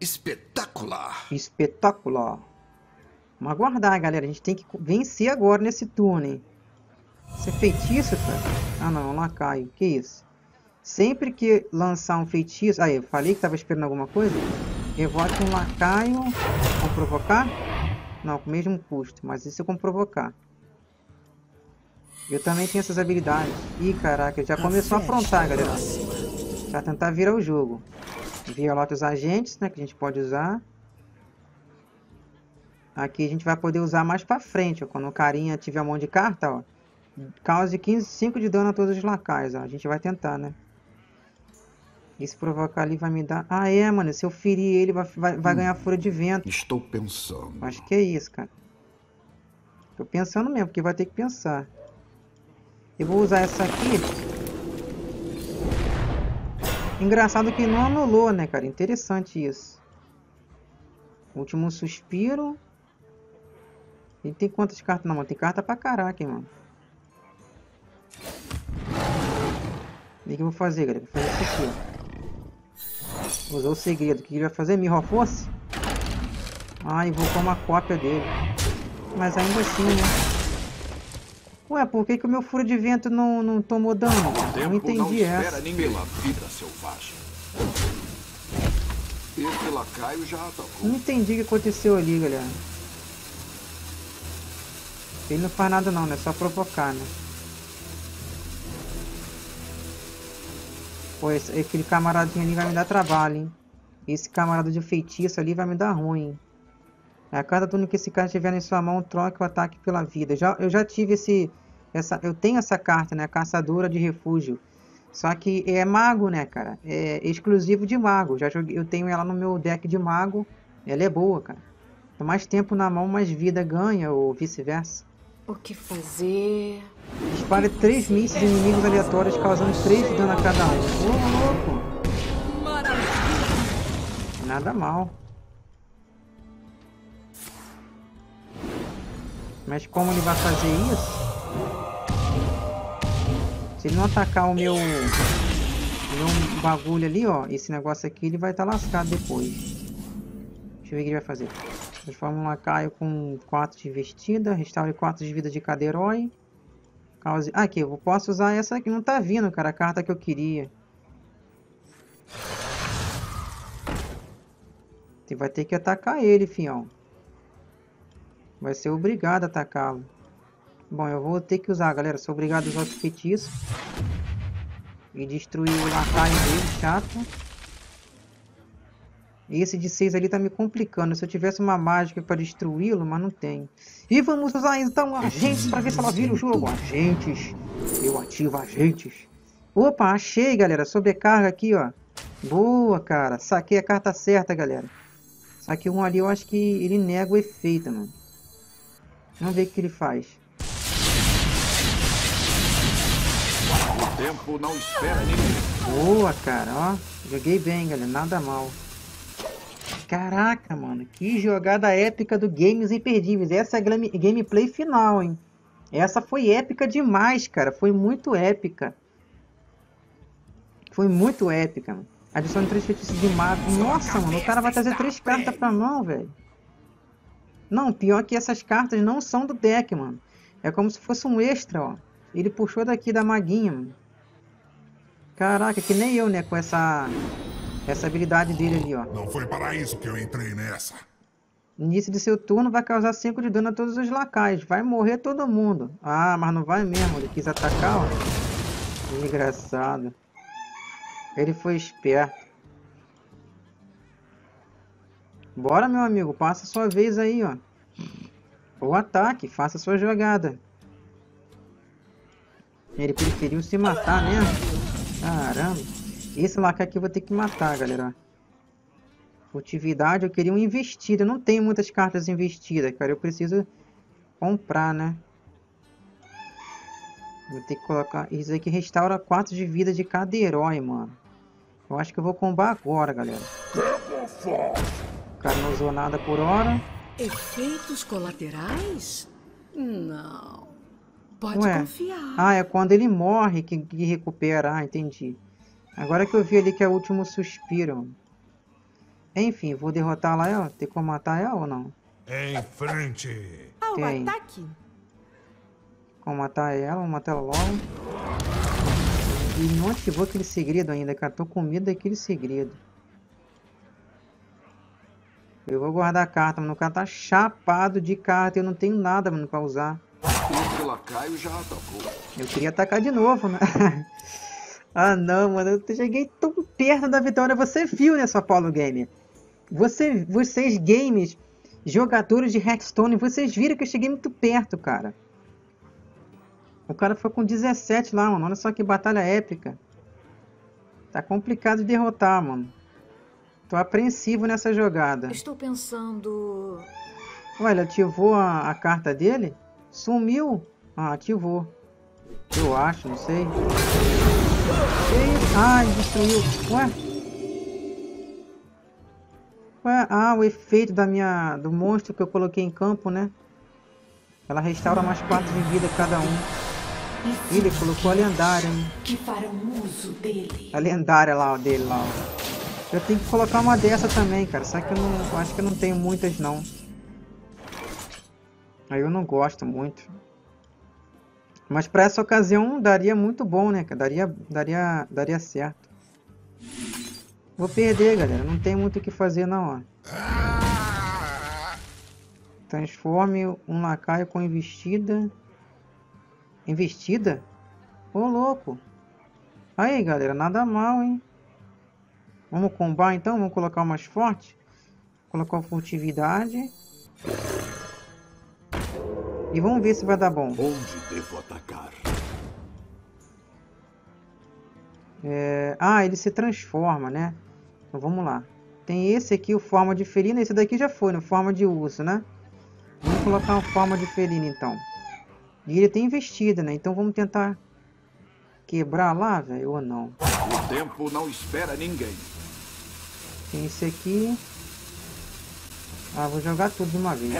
Espetacular! Espetacular! Vamos aguardar, galera. A gente tem que vencer agora nesse turno, hein? Isso é feitiço, cara? Ah, não, é um lacaio. Que isso? Sempre que lançar um feitiço... Aí, eu falei que tava esperando alguma coisa? Revolte um lacaio com provocar? Não, com o mesmo custo. Mas isso é com provocar. Eu também tenho essas habilidades. Ih, caraca, já começou a afrontar, galera. Já tentar virar o jogo. Violate os agentes, né? Que a gente pode usar. Aqui a gente vai poder usar mais pra frente, ó. Quando o carinha tiver a mão de carta, ó. Cause 15, 5 de dano a todos os lacais, ó. A gente vai tentar, né? E se provocar ali vai me dar... Ah, é, mano. Se eu ferir ele, vai, vai, vai hum, ganhar fúria de vento. Estou pensando. Acho que é isso, cara. Tô pensando mesmo, porque vai ter que pensar. Eu vou usar essa aqui. Engraçado que não anulou, né, cara? Interessante isso. Último suspiro. E tem quantas cartas? Não, mano. Tem carta pra caraca, hein, mano. O que eu vou fazer, galera? Vou fazer isso aqui, ó. Usou o segredo. O que ele vai fazer? Mirror Force? Ah, invocou uma cópia dele. Mas ainda assim, né? Ué, por que, que o meu furo de vento não, não tomou dano? Não entendi não essa. Nem pela vida selvagem. Lacaio já atacou. Não entendi o que aconteceu ali, galera. Ele não faz nada não, né? Só provocar, né? Pô, esse, aquele camaradinho ali vai me dar trabalho, hein? Esse camarada de feitiço ali vai me dar ruim. A cada turno que esse cara tiver em sua mão, troque o ataque pela vida. Já, eu já tive esse... Essa, eu tenho essa carta, né? Caçadora de refúgio. Só que é mago, né, cara? É exclusivo de mago. Já joguei, eu tenho ela no meu deck de mago. Ela é boa, cara. Mais tempo na mão, mais vida ganha, ou vice-versa. O que fazer? Dispare três mísseis inimigos aleatórios, causando 3 de dano a cada um. Louco! Nada mal. Mas como ele vai fazer isso? Se ele não atacar o meu, meu bagulho ali, ó, esse negócio aqui, ele vai estar tá lascado depois. Deixa eu ver o que ele vai fazer. Transforma um lacaio com 4 de investida, restaure 4 de vida de cada herói. Cause... Ah, aqui, eu posso usar essa aqui. Não tá vindo, cara, a carta que eu queria. Você vai ter que atacar ele, fião. Vai ser obrigado a atacá-lo. Bom, eu vou ter que usar, galera. Sou obrigado a usar esse feitiço. E destruir o lacaio dele, chato. Esse de 6 ali tá me complicando. Se eu tivesse uma mágica para destruí-lo, mas não tem. E vamos usar então agentes para ver se ela vira o jogo. Agentes. Eu ativo agentes. Opa, achei, galera. Sobrecarga aqui, ó. Boa, cara. Saquei a carta certa, galera. Saquei um ali, eu acho que ele nega o efeito, mano. Vamos ver o que ele faz. O tempo não espera ninguém. Boa, cara, ó. Joguei bem, galera. Nada mal. Caraca, mano. Que jogada épica do Games Imperdíveis. Essa é a gameplay final, hein. Essa foi épica demais, cara. Foi muito épica. Foi muito épica, mano. Adicione três feitiços de mago. Nossa, mano. O cara vai trazer três cartas pra mão, velho. Não, pior que essas cartas não são do deck, mano. É como se fosse um extra, ó. Ele puxou daqui da maguinha, mano. Caraca, que nem eu, né, com essa... Essa habilidade dele ali, ó. Não foi para isso que eu entrei nessa. Início de seu turno vai causar 5 de dano a todos os lacais. Vai morrer todo mundo. Ah, mas não vai mesmo. Ele quis atacar, ó. Engraçado. Ele foi esperto. Bora, meu amigo. Passa sua vez aí, ó. O ataque. Faça sua jogada. Ele preferiu se matar mesmo. Caramba. Esse lacai aqui eu vou ter que matar, galera. Furtividade, eu queria um investido. Eu não tenho muitas cartas investidas, cara. Eu preciso comprar, né? Vou ter que colocar... Isso aqui restaura 4 de vida de cada herói, mano. Eu acho que eu vou combar agora, galera. O cara não usou nada por hora. Efeitos colaterais? Não. Pode Ué. confiar. Ah, é quando ele morre que, que recupera. Ah, entendi. Agora que eu vi ali que é o último suspiro. Enfim, vou derrotar lá ela. Tem como matar ela ou não? Em frente. Ao Tem. ataque. Como matar ela, vou matar ela logo. E não ativou aquele segredo ainda, cara. Tô com medo daquele segredo. Eu vou guardar a carta, mano. O cara tá chapado de carta. Eu não tenho nada, mano, pra usar. Outro lacaio já atacou. Eu queria atacar de novo, né? ah, não, mano. Eu cheguei tão perto da vitória. Você viu, né, sua Paulo Gamer? Você, vocês, games, jogadores de Hearthstone, vocês viram que eu cheguei muito perto, cara. O cara foi com 17 lá, mano. Olha só que batalha épica. Tá complicado de derrotar, mano. Tô apreensivo nessa jogada. Estou pensando. Ué, ele ativou a, a carta dele? Sumiu? Ah, ativou. Eu acho, não sei. Ah, ele destruiu. Ué? Ué? Ah, o efeito da minha, do monstro que eu coloquei em campo, né? Ela restaura mais 4 de vida cada um. Ele colocou a lendária, hein? Que farão uso dele. A lendária lá, dele lá. Eu tenho que colocar uma dessa também, cara. Só que eu não. Eu acho que eu não tenho muitas não. Aí eu não gosto muito. Mas pra essa ocasião daria muito bom, né? Daria, daria, daria certo. Vou perder, galera. Não tem muito o que fazer não. Transforme um lacaio com investida. Investida? Ô, louco. Aí, galera. Nada mal, hein? Vamos combar então, vamos colocar o mais forte. Colocar furtividade. E vamos ver se vai dar bom. Onde devo atacar? É, Ah, ele se transforma, né? Então vamos lá. Tem esse aqui, o forma de felina. Esse daqui já foi, no forma de urso, né? Vamos colocar uma forma de felina então. E ele tem investida, né? Então vamos tentar quebrar lá, velho, ou não. O tempo não espera ninguém. Tem esse aqui. Ah, vou jogar tudo de uma vez.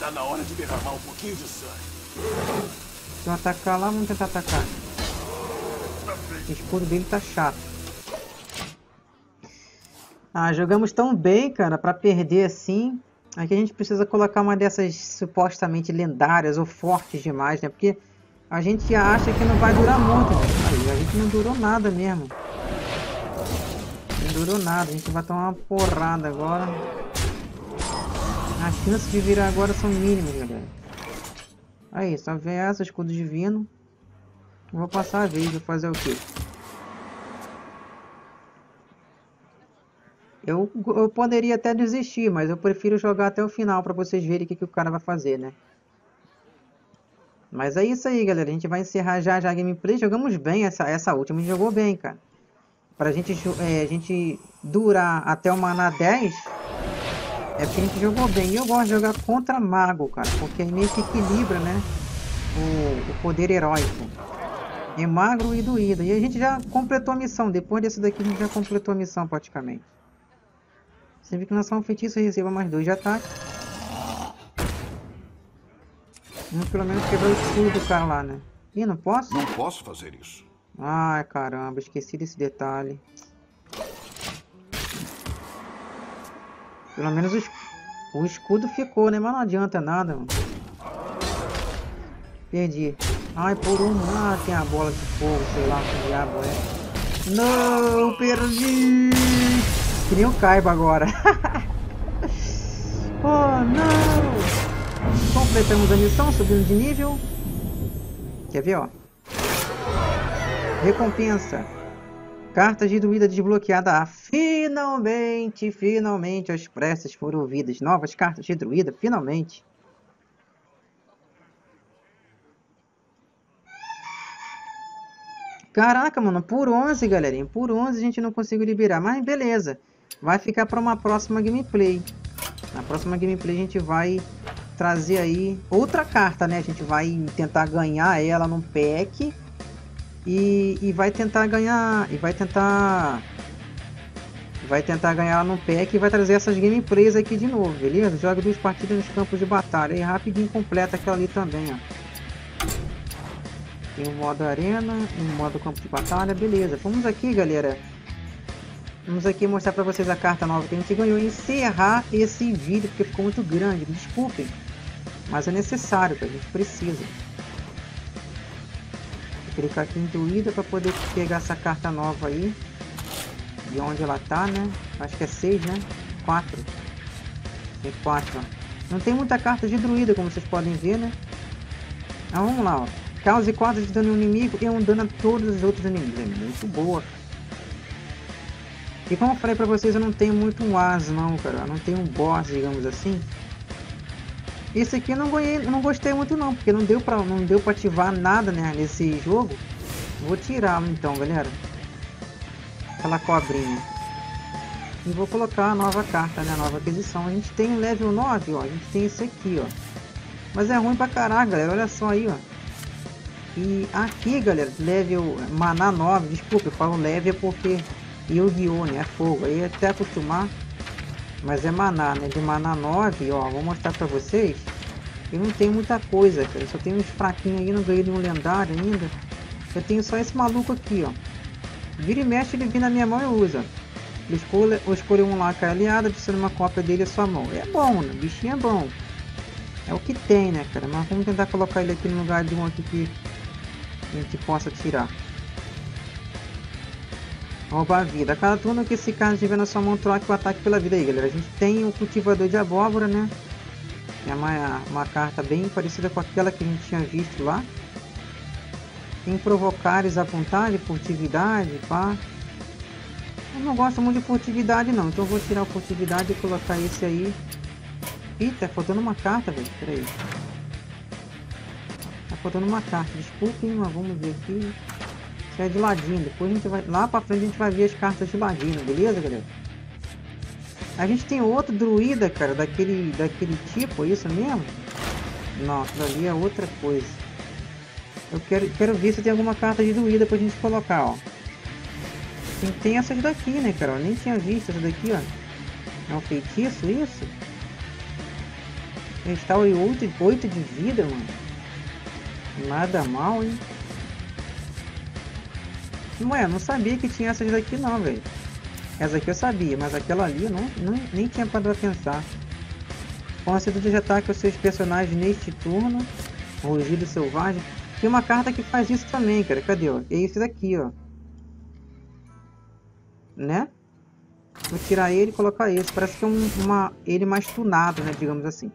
Tá na hora de derramar um pouquinho de sangue. Se eu atacar lá, vamos tentar atacar. O escudo dele tá chato. Ah, jogamos tão bem, cara, pra perder assim. Aqui a gente precisa colocar uma dessas supostamente lendárias ou fortes demais, né? Porque a gente acha que não vai durar muito. Aí, a gente não durou nada mesmo. Não durou nada. A gente vai tomar uma porrada agora. As chances de virar agora são mínimas, galera. Aí, só vem essa, escudo divino. Vou passar a vez, vou fazer o quê? Eu, eu poderia até desistir, mas eu prefiro jogar até o final pra vocês verem o que, que o cara vai fazer, né? Mas é isso aí, galera. A gente vai encerrar já, já a gameplay. Jogamos bem essa, essa última. Jogou bem, cara. Pra gente, é, a gente durar até o Maná 10, é porque a gente jogou bem. E eu gosto de jogar contra Mago, cara. Porque aí meio que equilibra, né? O, o poder heróico. É magro e doído. E a gente já completou a missão. Depois desse daqui, a gente já completou a missão praticamente. Você vê que lançar um feitiço receba mais dois de ataque. Pelo menos quebrar o escudo do cara lá, né? Ih, não posso? Não posso fazer isso. Ai, caramba, esqueci desse detalhe. Pelo menos o, es- o escudo ficou, né? Mas não adianta nada, mano. Perdi. Ai, por um. Ah, tem a bola de fogo, sei lá que diabo é. Não, perdi! Que nem o Kaiba agora. Ai, Completamos a missão, subindo de nível. Quer ver, ó? Recompensa. Carta de druida desbloqueada. Finalmente, finalmente as preces foram ouvidas. Novas cartas de druida, finalmente. Caraca, mano, por 11, galerinha. Por 11 a gente não conseguiu liberar. Mas beleza. Vai ficar para uma próxima gameplay. Na próxima gameplay a gente vai trazer aí outra carta, né? A gente vai tentar ganhar ela num pack. E, e vai tentar ganhar... E vai tentar... Vai tentar ganhar num pack e vai trazer essas gameplays aqui de novo, beleza? Joga duas partidas nos campos de batalha. E rapidinho completa aquela ali também, ó. Tem o modo arena o modo campo de batalha, beleza. Vamos aqui, galera. Vamos aqui mostrar para vocês a carta nova que a gente ganhou e encerrar esse vídeo, porque ficou muito grande, desculpem. Mas é necessário, que a gente precisa. Vou clicar aqui em doída para poder pegar essa carta nova aí. De onde ela tá, né? Acho que é 6, né? 4. Tem 4, Não tem muita carta de druida, como vocês podem ver, né? Então vamos lá, ó. Cause 4 de dano no inimigo e um dano a todos os outros inimigos. É muito boa. E como eu falei pra vocês, eu não tenho muito um as não, cara. Eu não tenho um boss, digamos assim. Esse aqui eu não, ganhei, não gostei muito não, porque não deu pra, não deu pra ativar nada né, nesse jogo. Vou tirá-lo então, galera. Aquela cobrinha. E vou colocar a nova carta, né, a nova aquisição. A gente tem um level 9, ó. A gente tem esse aqui, ó. Mas é ruim pra caralho, galera. Olha só aí, ó. E aqui, galera, level maná 9, desculpa, eu falo level porque Yu-Gi-Oh, né? É fogo. Aí até acostumar. Mas é maná, né? De maná 9, ó, vou mostrar pra vocês. Eu não tenho muita coisa, cara. Eu só tenho uns fraquinhos aí, não ganhei nenhum lendário ainda. Eu tenho só esse maluco aqui, ó. Vira e mexe, ele vem na minha mão e usa. Eu escolho, eu escolho um que é aliado, adiciono uma cópia dele à sua mão. É bom, né? Bichinho é bom. É o que tem, né, cara? Mas vamos tentar colocar ele aqui no lugar de um aqui que a gente possa tirar. Roubar vida. Cada turno que esse cara tiver na sua mão, troque o ataque pela vida aí, galera. A gente tem o cultivador de abóbora, né? É uma, uma carta bem parecida com aquela que a gente tinha visto lá. Tem provocares à vontade, furtividade, pá. Eu não gosto muito de furtividade não, então eu vou tirar a furtividade e colocar esse aí. Eita, tá faltando uma carta, velho. Pera aí faltando uma carta. Desculpem, mas vamos ver aqui. Isso é de ladinho. Depois a gente vai. Lá pra frente a gente vai ver as cartas de ladinho, beleza, galera? A gente tem outro druida, cara, daquele, daquele tipo, é isso mesmo? Não, ali é outra coisa. Eu quero, quero ver se tem alguma carta de druida pra gente colocar, ó. Tem, tem essas daqui, né, cara? Eu nem tinha visto essa daqui, ó. É um feitiço isso? Restaure 8, 8 de vida, mano. Nada mal, hein? Não é, não sabia que tinha essas daqui não, velho. Essa aqui eu sabia, mas aquela ali eu não, não, nem tinha para pensar. Conceda de ataque aos seus personagens neste turno. Rugido Selvagem. Tem uma carta que faz isso também, cara. Cadê, ó? É esse daqui, ó. Né? Vou tirar ele e colocar esse. Parece que é um, uma, ele mais tunado, né? Digamos assim.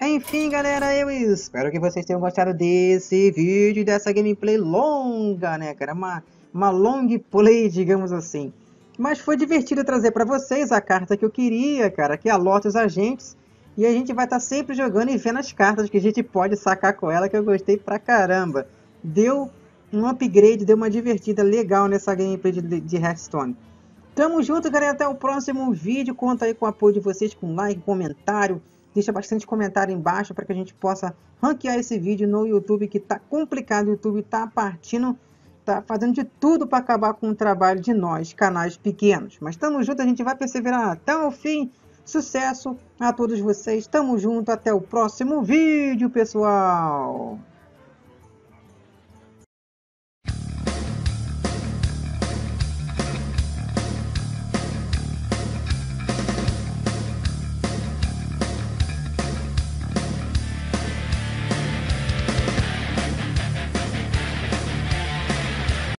Enfim, galera, eu espero que vocês tenham gostado desse vídeo, dessa gameplay longa, né, cara? Uma, uma long play, digamos assim. Mas foi divertido trazer para vocês a carta que eu queria, cara, que é a Lotus Agentes. E a gente vai estar tá sempre jogando e vendo as cartas que a gente pode sacar com ela, que eu gostei pra caramba. Deu um upgrade, deu uma divertida legal nessa gameplay de, de Hearthstone. Tamo junto, galera. Até o próximo vídeo. Conta aí com o apoio de vocês, com like, comentário Deixa bastante comentário embaixo para que a gente possa ranquear esse vídeo no YouTube, que tá complicado. O YouTube tá partindo, tá fazendo de tudo para acabar com o trabalho de nós, canais pequenos. Mas estamos juntos, a gente vai perseverar até o fim. Sucesso a todos vocês. Tamo junto, até o próximo vídeo, pessoal.